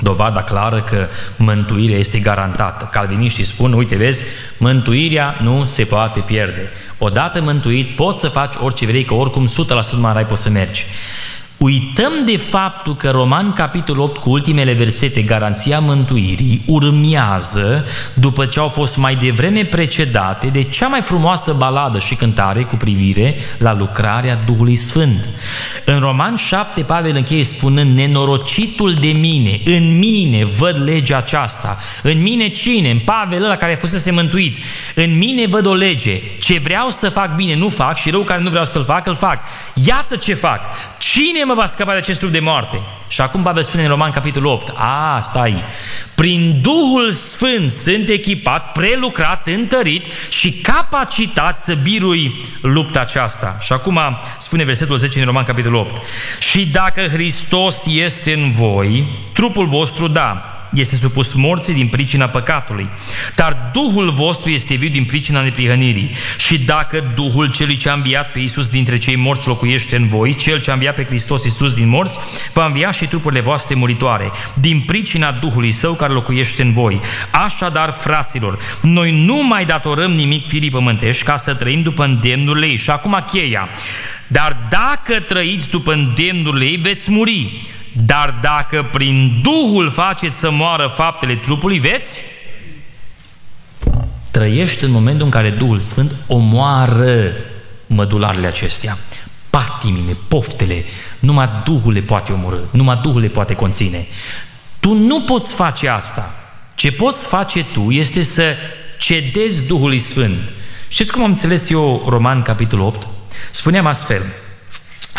dovada clară că mântuirea este garantată. Calviniștii spun, uite vezi, mântuirea nu se poate pierde. Odată mântuit, poți să faci orice vrei, că oricum 100% mai rai poți să mergi. Uităm de faptul că Roman capitolul 8 cu ultimele versete, garanția mântuirii, urmează după ce au fost mai devreme precedate de cea mai frumoasă baladă și cântare cu privire la lucrarea Duhului Sfânt. În Roman 7, Pavel încheie spunând, nenorocitul de mine, în mine văd legea aceasta. În mine cine? În Pavel ăla care a fost să mântuit. În mine văd o lege. Ce vreau să fac bine nu fac și rău care nu vreau să-l fac, îl fac. Iată ce fac. Cine mă va scăpa de acest trup de moarte? Și acum Pavel spune în Roman capitolul 8, a, stai, prin Duhul Sfânt sunt echipat, prelucrat, întărit și capacitat să birui lupta aceasta. Și acum spune versetul 10 în Roman capitolul 8. Și dacă Hristos este în voi, trupul vostru da, este supus morții din pricina păcatului, dar Duhul vostru este viu din pricina neprihănirii. Și dacă Duhul celui ce a înviat pe Iisus dintre cei morți locuiește în voi, cel ce a înviat pe Hristos Iisus din morți, va învia și trupurile voastre muritoare, din pricina Duhului Său care locuiește în voi. Așadar, fraților, noi nu mai datorăm nimic firii pământești ca să trăim după îndemnurile ei. Și acum cheia. Dar dacă trăiți după îndemnurile ei, veți muri. Dar dacă prin Duhul faceți să moară faptele trupului, veți trăiești în momentul în care Duhul Sfânt omoară mădularele acestea. Patimile, poftele, numai Duhul le poate omorâ, numai Duhul le poate conține. Tu nu poți face asta. Ce poți face tu este să cedezi Duhului Sfânt. Știți cum am înțeles eu Roman, capitolul 8? Spuneam astfel,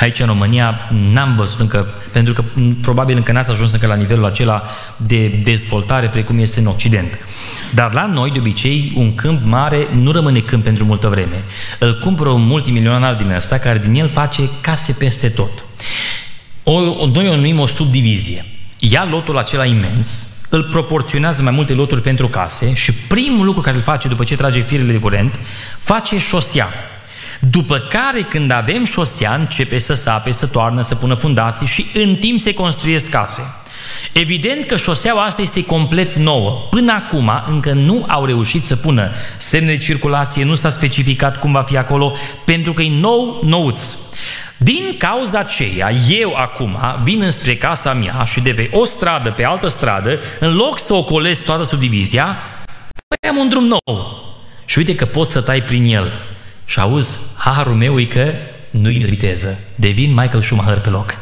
Aici în România n-am văzut încă, pentru că probabil încă n-ați ajuns încă la nivelul acela de dezvoltare precum este în Occident. Dar la noi, de obicei, un câmp mare nu rămâne câmp pentru multă vreme. Îl cumpără un multimilionar din ăsta care din el face case peste tot. O, noi o numim o subdivizie. Ia lotul acela imens, îl proporționează mai multe loturi pentru case și primul lucru care îl face după ce trage firele de curent, face șosea după care, când avem șosea, începe să sape, să toarnă, să pună fundații și în timp se construiesc case. Evident că șoseaua asta este complet nouă. Până acum încă nu au reușit să pună semne de circulație, nu s-a specificat cum va fi acolo, pentru că e nou, nouț. Din cauza aceea, eu acum vin înspre casa mea și de pe o stradă pe altă stradă, în loc să ocolesc toată subdivizia, păi am un drum nou. Și uite că pot să tai prin el. Și auzi, harul meu e că nu-i de viteză, devin Michael Schumacher pe loc.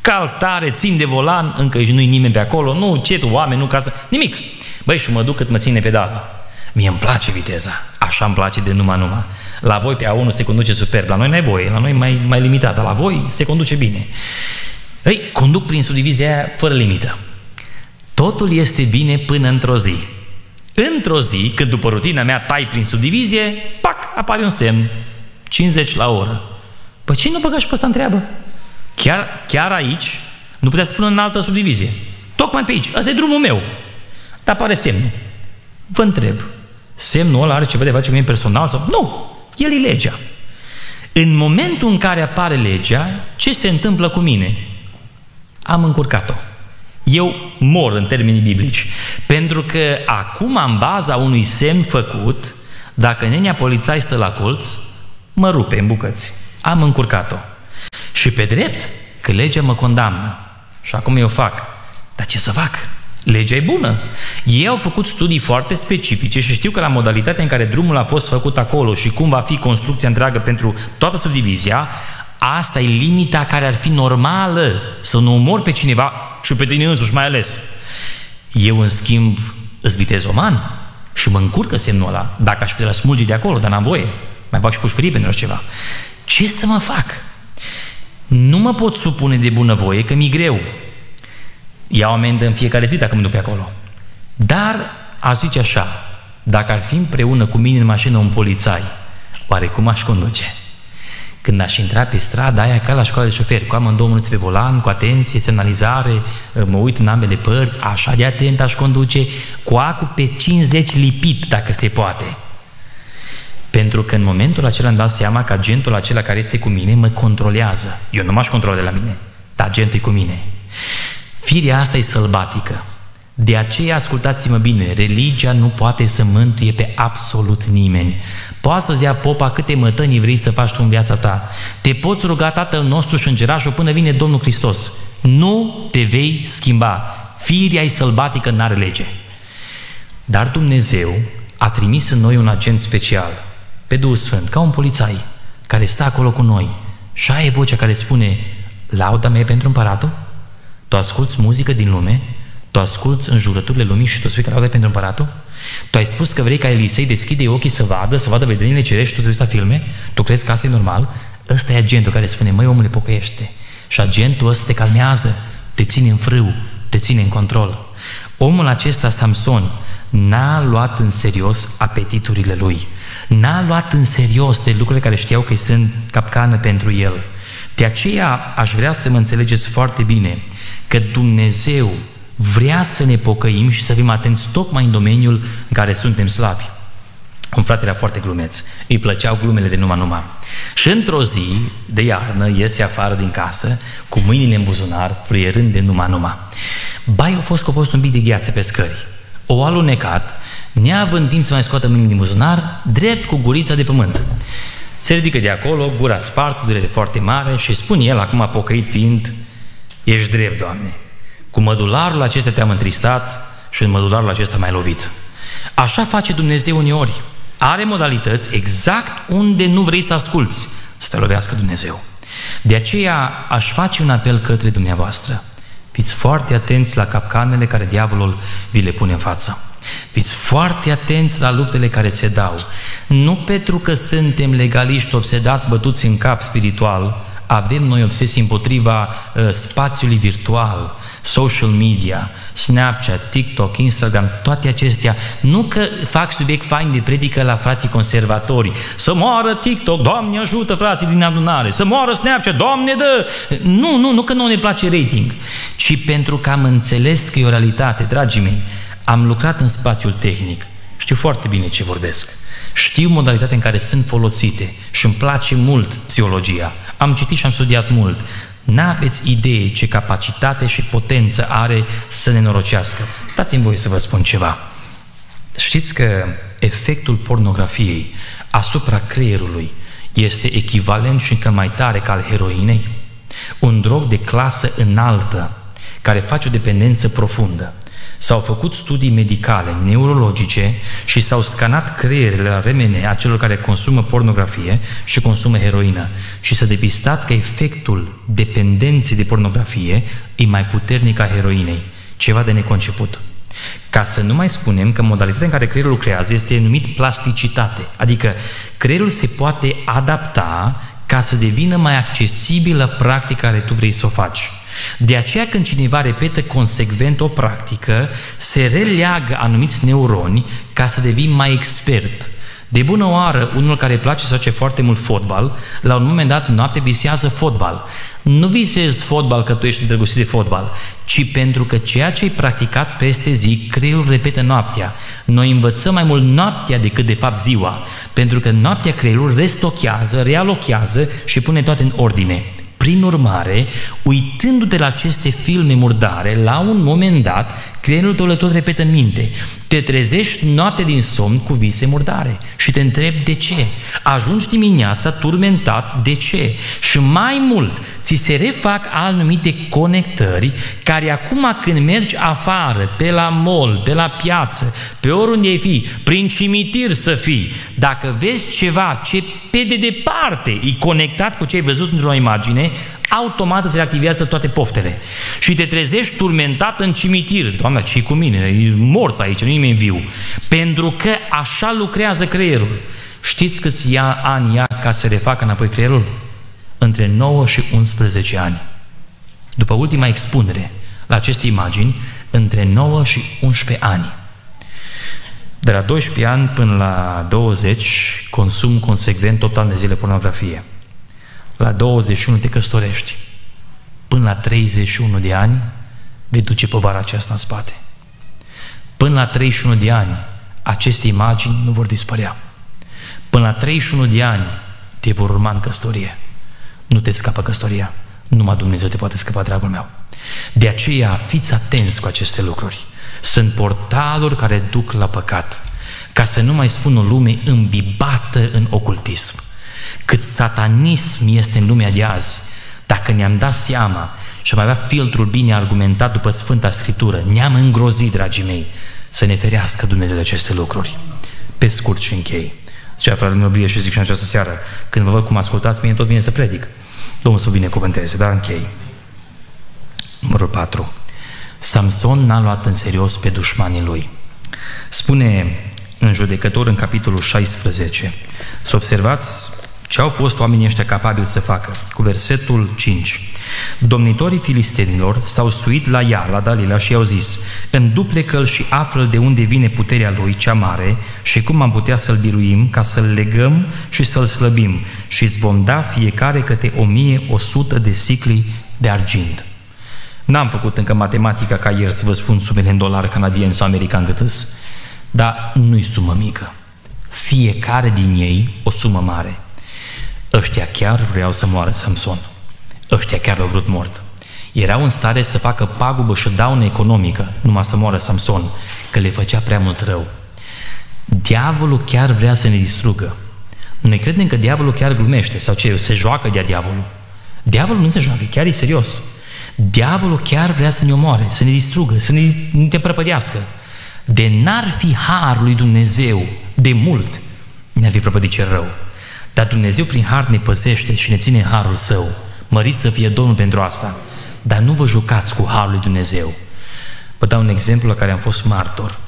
Calc tare, țin de volan, încă nu-i nimeni pe acolo, nu, ce tu, oameni, nu casă, nimic. Băi, și mă duc cât mă ține pedala. Mie îmi place viteza, așa îmi place de numai numai. La voi pe A1 se conduce superb, la noi nu voie, la noi mai, mai limitat, dar la voi se conduce bine. Ei, conduc prin subdivizia aia fără limită. Totul este bine până într-o zi. Într-o zi, când după rutina mea tai prin subdivizie, pac, apare un semn. 50 la oră. Păi ce nu băga și pe ăsta întreabă? Chiar, chiar aici nu putea să spună în altă subdivizie. Tocmai pe aici. Ăsta e drumul meu. Dar apare semnul. Vă întreb, semnul ăla are ceva de face cu mine personal? Sau? Nu, el e legea. În momentul în care apare legea, ce se întâmplă cu mine? Am încurcat-o. Eu mor în termenii biblici. Pentru că acum, în baza unui semn făcut, dacă nenea polițai stă la colț, mă rupe în bucăți. Am încurcat-o. Și pe drept, că legea mă condamnă. Și acum eu fac. Dar ce să fac? Legea e bună. Ei au făcut studii foarte specifice și știu că la modalitatea în care drumul a fost făcut acolo și cum va fi construcția întreagă pentru toată subdivizia, asta e limita care ar fi normală, să nu omor pe cineva și pe tine însuși mai ales. Eu, în schimb, îți vitez oman și mă încurcă semnul ăla, dacă aș putea la smulge de acolo, dar n-am voie. Mai fac și pușcării pentru ceva. Ce să mă fac? Nu mă pot supune de bunăvoie că mi-e greu. Iau amendă în fiecare zi dacă mă duc pe acolo. Dar, aș zice așa, dacă ar fi împreună cu mine în mașină un polițai, oare cum aș conduce? Când aș intra pe strada aia ca la școală de șofer, cu amândouă mânuți pe volan, cu atenție, semnalizare, mă uit în ambele părți, așa de atent aș conduce, cu acu pe 50 lipit, dacă se poate. Pentru că în momentul acela îmi dau seama că agentul acela care este cu mine mă controlează. Eu nu m-aș controla de la mine, dar agentul e cu mine. Firea asta e sălbatică. De aceea, ascultați-mă bine, religia nu poate să mântuie pe absolut nimeni. Poate să-ți dea popa câte mătănii vrei să faci tu în viața ta. Te poți ruga Tatăl nostru și îngerașul până vine Domnul Hristos. Nu te vei schimba. Firia e sălbatică, n-are lege. Dar Dumnezeu a trimis în noi un agent special, pe Duhul Sfânt, ca un polițai, care stă acolo cu noi și aia e vocea care spune lauda mea pentru împăratul? Tu asculți muzică din lume? Tu asculți în jurăturile lumii și tu spui că lauda pentru împăratul? Tu ai spus că vrei ca Elisei deschide ochii să vadă, să vadă vedenile cerești și tu te la filme? Tu crezi că asta e normal? Ăsta e agentul care spune, măi omule, pocăiește. Și agentul ăsta te calmează, te ține în frâu, te ține în control. Omul acesta, Samson, n-a luat în serios apetiturile lui. N-a luat în serios de lucrurile care știau că sunt capcană pentru el. De aceea aș vrea să mă înțelegeți foarte bine că Dumnezeu vrea să ne pocăim și să fim atenți tocmai în domeniul în care suntem slabi. Un frate era foarte glumeț, îi plăceau glumele de numai numai. Și într-o zi de iarnă iese afară din casă, cu mâinile în buzunar, fluierând de numai numai. Bai a fost că a fost un pic de gheață pe scări. O alunecat, neavând timp să mai scoată mâinile din buzunar, drept cu gurița de pământ. Se ridică de acolo, gura spartă, durere foarte mare și spune el, acum pocăit fiind, Ești drept, Doamne, cu mădularul acesta te-am întristat și în mădularul acesta m-ai lovit. Așa face Dumnezeu uneori. Are modalități exact unde nu vrei să asculți să te lovească Dumnezeu. De aceea aș face un apel către dumneavoastră. Fiți foarte atenți la capcanele care diavolul vi le pune în față. Fiți foarte atenți la luptele care se dau. Nu pentru că suntem legaliști, obsedați, bătuți în cap spiritual, avem noi obsesii împotriva uh, spațiului virtual, social media, Snapchat, TikTok, Instagram, toate acestea, nu că fac subiect fain de predică la frații conservatori, să moară TikTok, Doamne ajută frații din adunare, să moară Snapchat, Doamne dă! Nu, nu, nu că nu ne place rating, ci pentru că am înțeles că e o realitate, dragii mei, am lucrat în spațiul tehnic, știu foarte bine ce vorbesc. Știu modalitatea în care sunt folosite și îmi place mult psihologia. Am citit și am studiat mult. N-aveți idee ce capacitate și potență are să ne norocească. Dați-mi voie să vă spun ceva. Știți că efectul pornografiei asupra creierului este echivalent și încă mai tare ca al heroinei? Un drog de clasă înaltă care face o dependență profundă. S-au făcut studii medicale, neurologice și s-au scanat creierile la remene a celor care consumă pornografie și consumă heroină și s-a depistat că efectul dependenței de pornografie e mai puternic ca heroinei, ceva de neconceput. Ca să nu mai spunem că modalitatea în care creierul lucrează este numit plasticitate, adică creierul se poate adapta ca să devină mai accesibilă practica care tu vrei să o faci. De aceea când cineva repetă consecvent o practică, se releagă anumiți neuroni ca să devii mai expert. De bună oară, unul care îi place să face foarte mult fotbal, la un moment dat noapte visează fotbal. Nu visezi fotbal că tu ești îndrăgostit de fotbal, ci pentru că ceea ce ai practicat peste zi, creierul repetă noaptea. Noi învățăm mai mult noaptea decât de fapt ziua, pentru că noaptea creierul restochează, realochează și pune toate în ordine. Prin urmare, uitându-te la aceste filme murdare, la un moment dat, creierul tău le tot repetă în minte. Te trezești noapte din somn cu vise murdare și te întrebi de ce. Ajungi dimineața turmentat de ce. Și mai mult, ți se refac anumite conectări care acum când mergi afară, pe la mall, pe la piață, pe oriunde ai fi, prin cimitir să fii, dacă vezi ceva ce pe de departe e conectat cu ce ai văzut într-o imagine, automat îți reactivează toate poftele. Și te trezești turmentat în cimitir. Doamne, ce cu mine? E morți aici, nu nimeni viu. Pentru că așa lucrează creierul. Știți câți ia ani ia ca să refacă înapoi creierul? Între 9 și 11 ani. După ultima expunere la aceste imagini, între 9 și 11 ani. De la 12 ani până la 20 consum consecvent 8 ani de zile pornografie. La 21 te căsătorești. Până la 31 de ani vei duce povara aceasta în spate. Până la 31 de ani aceste imagini nu vor dispărea. Până la 31 de ani te vor urma în căsătorie. Nu te scapă căsătoria. Numai Dumnezeu te poate scăpa, dragul meu. De aceea, fiți atenți cu aceste lucruri. Sunt portaluri care duc la păcat. Ca să nu mai spun o lume îmbibată în ocultism. Cât satanism este în lumea de azi, dacă ne-am dat seama și am avea filtrul bine argumentat după Sfânta Scriptură, ne-am îngrozit, dragii mei, să ne ferească Dumnezeu de aceste lucruri. Pe scurt și închei. Zicea fratele meu și zic și în această seară, când vă văd cum ascultați, mie tot bine să predic. Domnul să binecuvânteze, da? Închei. Numărul 4. Samson n-a luat în serios pe dușmanii lui. Spune în judecător în capitolul 16. Să observați ce au fost oamenii ăștia capabili să facă? Cu versetul 5. Domnitorii filistenilor s-au suit la ea, la Dalila, și i-au zis, înduplecă-l și află de unde vine puterea lui cea mare și cum am putea să-l biruim ca să-l legăm și să-l slăbim și îți vom da fiecare câte 1100 de sicli de argint. N-am făcut încă matematica ca ieri să vă spun sumele în dolar canadieni sau american cât dar nu-i sumă mică. Fiecare din ei o sumă mare. Ăștia chiar vreau să moară Samson. Ăștia chiar l-au vrut mort. Erau în stare să facă pagubă și daună economică, numai să moară Samson, că le făcea prea mult rău. Diavolul chiar vrea să ne distrugă. Noi credem că diavolul chiar glumește sau ce, se joacă de diavolul. Diavolul nu se joacă, chiar e serios. Diavolul chiar vrea să ne omoare, să ne distrugă, să ne, ne prăpădească. De n-ar fi har lui Dumnezeu de mult, ne-ar fi prăpădit cel rău. Dar Dumnezeu prin har ne păzește și ne ține harul său. Mărit să fie Domnul pentru asta. Dar nu vă jucați cu harul lui Dumnezeu. Vă dau un exemplu la care am fost martor.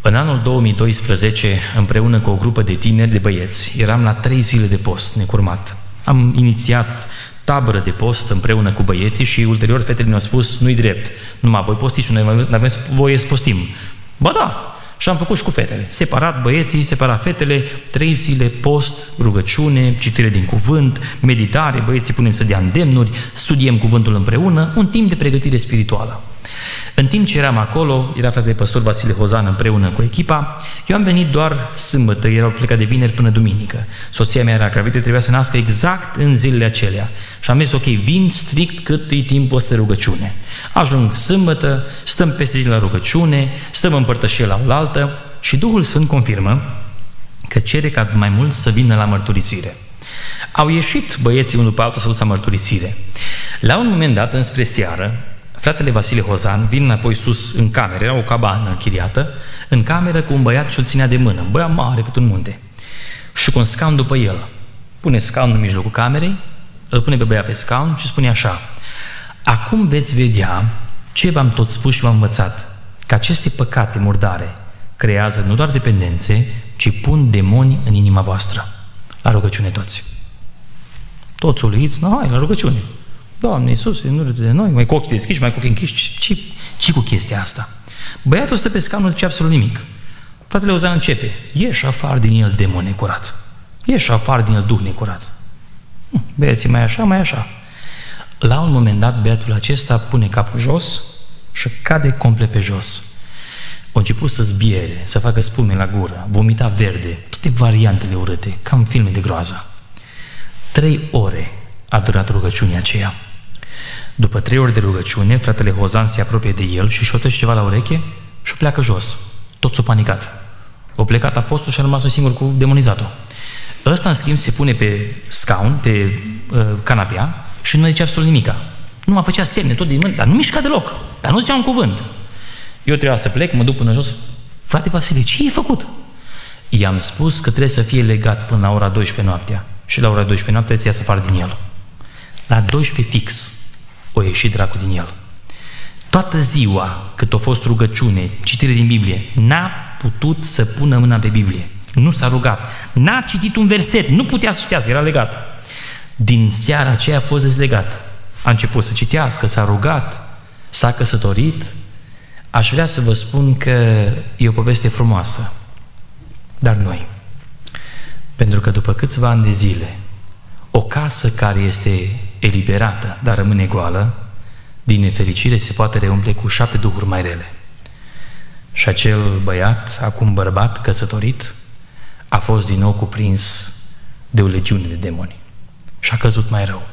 În anul 2012, împreună cu o grupă de tineri, de băieți, eram la trei zile de post necurmat. Am inițiat tabără de post împreună cu băieții și ulterior fetele ne-au spus, nu-i drept, numai voi postiți și noi avem voie să postim. Ba da, și am făcut și cu fetele. Separat băieții, separat fetele, trei zile post, rugăciune, citire din cuvânt, meditare, băieții punem să dea îndemnuri, studiem cuvântul împreună, un timp de pregătire spirituală. În timp ce eram acolo, era fratele pastor Vasile Hozan împreună cu echipa, eu am venit doar sâmbătă, erau plecat de vineri până duminică. Soția mea era gravidă, trebuia să nască exact în zilele acelea. Și am zis, ok, vin strict cât e timpul ăsta de rugăciune. Ajung sâmbătă, stăm peste zi la rugăciune, stăm în părtășie la oaltă și Duhul Sfânt confirmă că cere ca mai mult să vină la mărturisire. Au ieșit băieții unul pe altul să duc la mărturisire. La un moment dat, înspre seară, fratele Vasile Hozan vin înapoi sus în cameră, era o cabană închiriată, în cameră cu un băiat și îl ținea de mână, un băiat mare cât un munte, și cu un scaun după el. Pune scaunul în mijlocul camerei, îl pune pe băiat pe scaun și spune așa, Acum veți vedea ce v-am tot spus și v-am învățat, că aceste păcate murdare creează nu doar dependențe, ci pun demoni în inima voastră. La rugăciune toți. Toți uluiți, nu, hai, la rugăciune. Doamne Iisus, nu de noi, mai cu ochii deschiși, mai cu ochii închiși, ce, ce cu chestia asta? Băiatul stă pe scaun, nu zice absolut nimic. Fratele Ozan începe, ieși afară din el demon necurat. Ieși afară din el duh necurat. Hm, băieții mai așa, mai așa. La un moment dat, băiatul acesta pune capul jos și cade complet pe jos. A început să zbiere, să facă spume la gură, vomita verde, toate variantele urâte, cam filme de groază. Trei ore a durat rugăciunea aceea. După trei ore de rugăciune, fratele Hozan se apropie de el și șotește ceva la ureche și o pleacă jos. Tot s-a panicat. O plecat apostol și a rămas singur cu demonizatul. Ăsta, în schimb, se pune pe scaun, pe uh, canapea și nu zice absolut nimica. Nu mă făcea semne tot din mână, dar nu mișca deloc. Dar nu zicea un cuvânt. Eu trebuia să plec, mă duc până jos. Frate Vasile, ce ai făcut? I-am spus că trebuie să fie legat până la ora 12 noaptea. Și la ora 12 noaptea să iasă afară din el. La 12 fix o ieșit dracu din el. Toată ziua cât a fost rugăciune, citire din Biblie, n-a putut să pună mâna pe Biblie. Nu s-a rugat. N-a citit un verset. Nu putea să citească, era legat. Din seara aceea a fost dezlegat. A început să citească, s-a rugat, s-a căsătorit. Aș vrea să vă spun că e o poveste frumoasă. Dar noi, pentru că după câțiva ani de zile, o casă care este eliberată, dar rămâne goală, din nefericire se poate reumple cu șapte duhuri mai rele. Și acel băiat, acum bărbat, căsătorit, a fost din nou cuprins de o legiune de demoni. Și a căzut mai rău.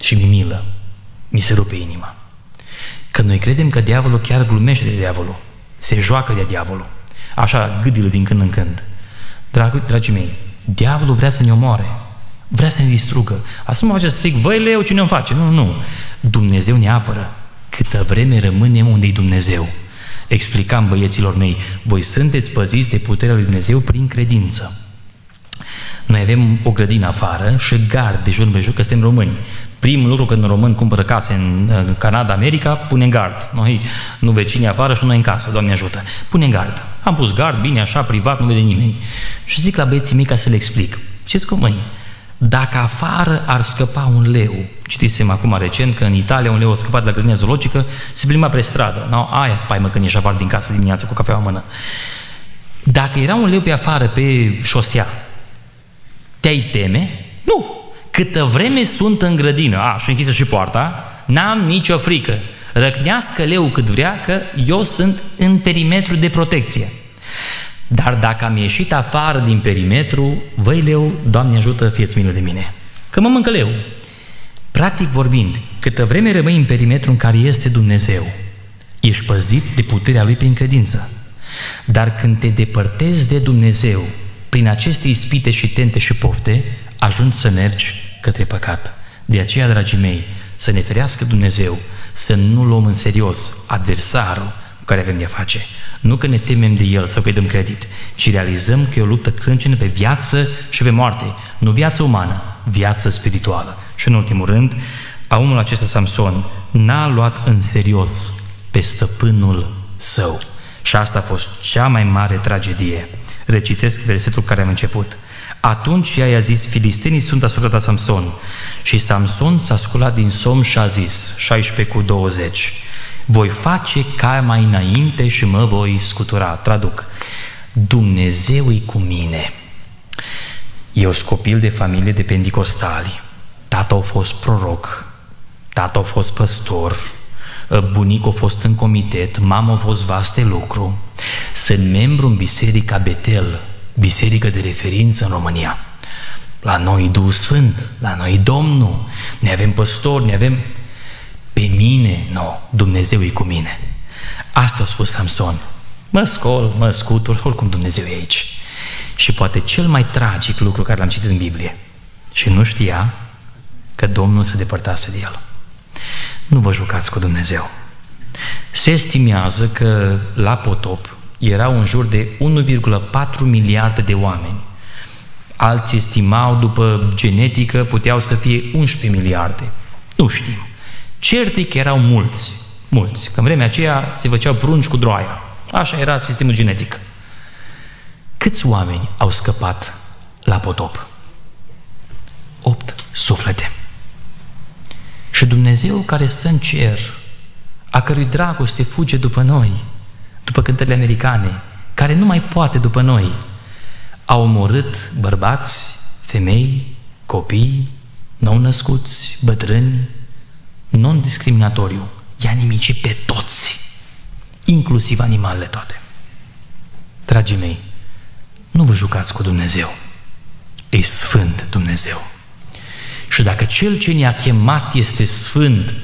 Și mi milă, mi se rupe inima. Că noi credem că diavolul chiar glumește de diavolul, se joacă de diavolul, așa gâdilă din când în când. Dragi, dragii mei, diavolul vrea să ne omoare, vrea să ne distrugă. Asta nu mă face să stric, voi leu, cine îmi face? Nu, nu. Dumnezeu ne apără. Câtă vreme rămânem unde Dumnezeu. Explicam băieților mei, voi sunteți păziți de puterea lui Dumnezeu prin credință. Noi avem o grădină afară și gard de jur împrejur că suntem români. Primul lucru când un român cumpără case în Canada, America, pune gard. Noi, nu vecinii afară și noi în casă, Doamne ajută. Pune gard. Am pus gard, bine, așa, privat, nu vede nimeni. Și zic la băieții mei ca să le explic. Știți cum, măi? Dacă afară ar scăpa un leu, citisem acum recent că în Italia un leu a scăpat de la grădina zoologică, se plimba pe stradă. No, aia spaimă când ieși afară din casă dimineața cu cafea în mână. Dacă era un leu pe afară, pe șosea, te-ai teme? Nu. Câtă vreme sunt în grădină, a, și închisă și poarta, n-am nicio frică. Răcnească leu cât vrea că eu sunt în perimetru de protecție. Dar dacă am ieșit afară din perimetru, voi leu, Doamne ajută, fieți milă de mine. Că mă mâncă leu. Practic vorbind, câtă vreme rămâi în perimetru în care este Dumnezeu, ești păzit de puterea Lui prin credință. Dar când te depărtezi de Dumnezeu, prin aceste ispite și tente și pofte, ajungi să mergi către păcat. De aceea, dragii mei, să ne ferească Dumnezeu, să nu luăm în serios adversarul cu care avem de-a face. Nu că ne temem de el sau că îi dăm credit, ci realizăm că e o luptă crâncenă pe viață și pe moarte. Nu viață umană, viață spirituală. Și în ultimul rând, a omul acesta Samson n-a luat în serios pe stăpânul său. Și asta a fost cea mai mare tragedie. Recitesc versetul care am început. Atunci ea i-a zis, filistenii sunt asupra ta Samson. Și Samson s-a sculat din somn și a zis, 16 cu 20, voi face ca mai înainte și mă voi scutura. Traduc. Dumnezeu e cu mine. Eu sunt copil de familie de pendicostali. Tata a fost proroc, tata a fost păstor, bunicul a fost în comitet, mama a fost vaste lucru. Sunt membru în Biserica Betel, biserică de referință în România. La noi Duhul Sfânt, la noi Domnul, ne avem păstori, ne avem pe mine, nu, Dumnezeu e cu mine. Asta a spus Samson. Mă scol, mă scutur, oricum Dumnezeu e aici. Și poate cel mai tragic lucru care l-am citit în Biblie. Și nu știa că Domnul se depărtase de el. nu vă jucați cu Dumnezeu. Se estimează că la potop erau în jur de 1,4 miliarde de oameni. Alții estimau, după genetică, puteau să fie 11 miliarde. Nu știm. Cert e că erau mulți, mulți. Că în vremea aceea se făceau prunci cu droaia. Așa era sistemul genetic. Câți oameni au scăpat la potop? Opt suflete. Și Dumnezeu care stă în cer, a cărui dragoste fuge după noi, după cântările americane, care nu mai poate după noi, a omorât bărbați, femei, copii, nou-născuți, bătrâni, non-discriminatoriu. I-a nimicit pe toți, inclusiv animalele toate. Dragii mei, nu vă jucați cu Dumnezeu. E Sfânt Dumnezeu. Și dacă Cel ce ne-a chemat este Sfânt,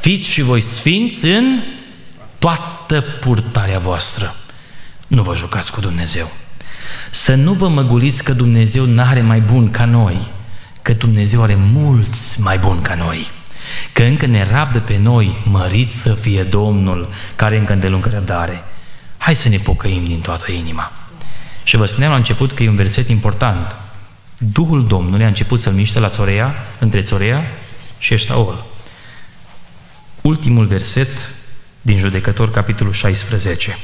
fiți și voi sfinți în toată purtarea voastră. Nu vă jucați cu Dumnezeu. Să nu vă măguliți că Dumnezeu nu are mai bun ca noi, că Dumnezeu are mulți mai buni ca noi. Că încă ne rabdă pe noi, măriți să fie Domnul, care încă îndelungă răbdare. Hai să ne pocăim din toată inima. Și vă spuneam la început că e un verset important. Duhul Domnului a început să-l miște la Țorea, între Țorea și Eștaol. Ultimul verset din Judecător, capitolul 16.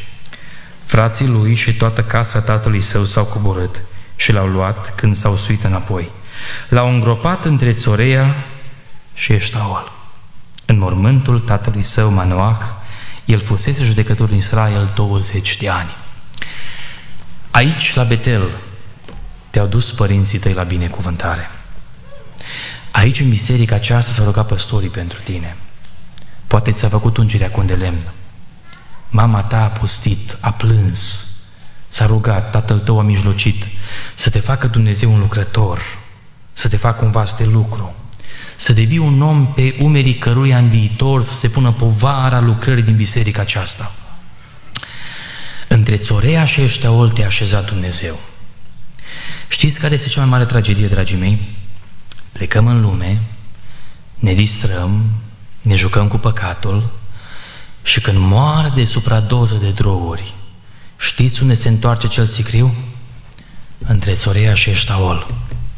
Frații lui și toată casa tatălui său s-au coborât și l-au luat când s-au suit înapoi. L-au îngropat între Țorea și Eștaol. În mormântul tatălui său, Manoah, el fusese judecător în Israel 20 de ani. Aici, la Betel, te-au dus părinții tăi la binecuvântare. Aici, în biserica aceasta, s-au rugat păstorii pentru tine. Poate ți-a făcut ungerea cu un de lemn. Mama ta a pustit, a plâns, s-a rugat, tatăl tău a mijlocit să te facă Dumnezeu un lucrător, să te facă un vas de lucru, să devii un om pe umerii căruia în viitor să se pună povara lucrării din biserica aceasta. Între Țorea și Eșteol te-a așezat Dumnezeu. Știți care este cea mai mare tragedie, dragii mei? Plecăm în lume, ne distrăm, ne jucăm cu păcatul și când moare de supradoză de droguri, știți unde se întoarce cel sicriu? Între Țorea și Eștaol.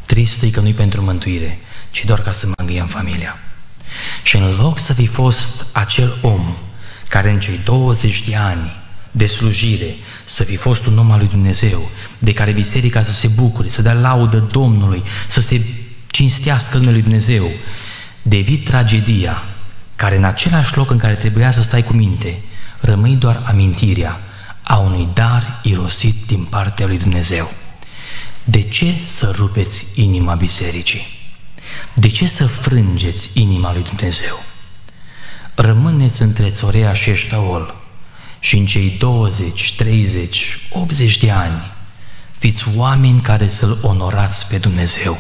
Trist că nu-i pentru mântuire, ci doar ca să mângâiem familia. Și în loc să fi fost acel om care în cei 20 de ani de slujire, să fi fost un om al lui Dumnezeu, de care biserica să se bucure, să dea laudă Domnului, să se cinstească numele lui Dumnezeu, devii tragedia care în același loc în care trebuia să stai cu minte, rămâi doar amintirea a unui dar irosit din partea lui Dumnezeu. De ce să rupeți inima bisericii? De ce să frângeți inima lui Dumnezeu? Rămâneți între Țorea și Eștaol și în cei 20, 30, 80 de ani fiți oameni care să-L onorați pe Dumnezeu.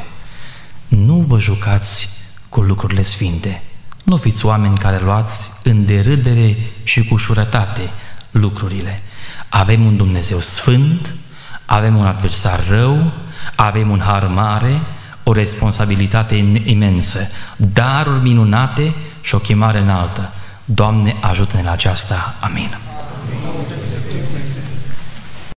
Nu vă jucați cu lucrurile sfinte. Nu fiți oameni care luați în derâdere și cu ușurătate lucrurile. Avem un Dumnezeu sfânt, avem un adversar rău, avem un har mare, o responsabilitate imensă, daruri minunate și o chemare înaltă. Doamne, ajută-ne la aceasta. Amin. Amin.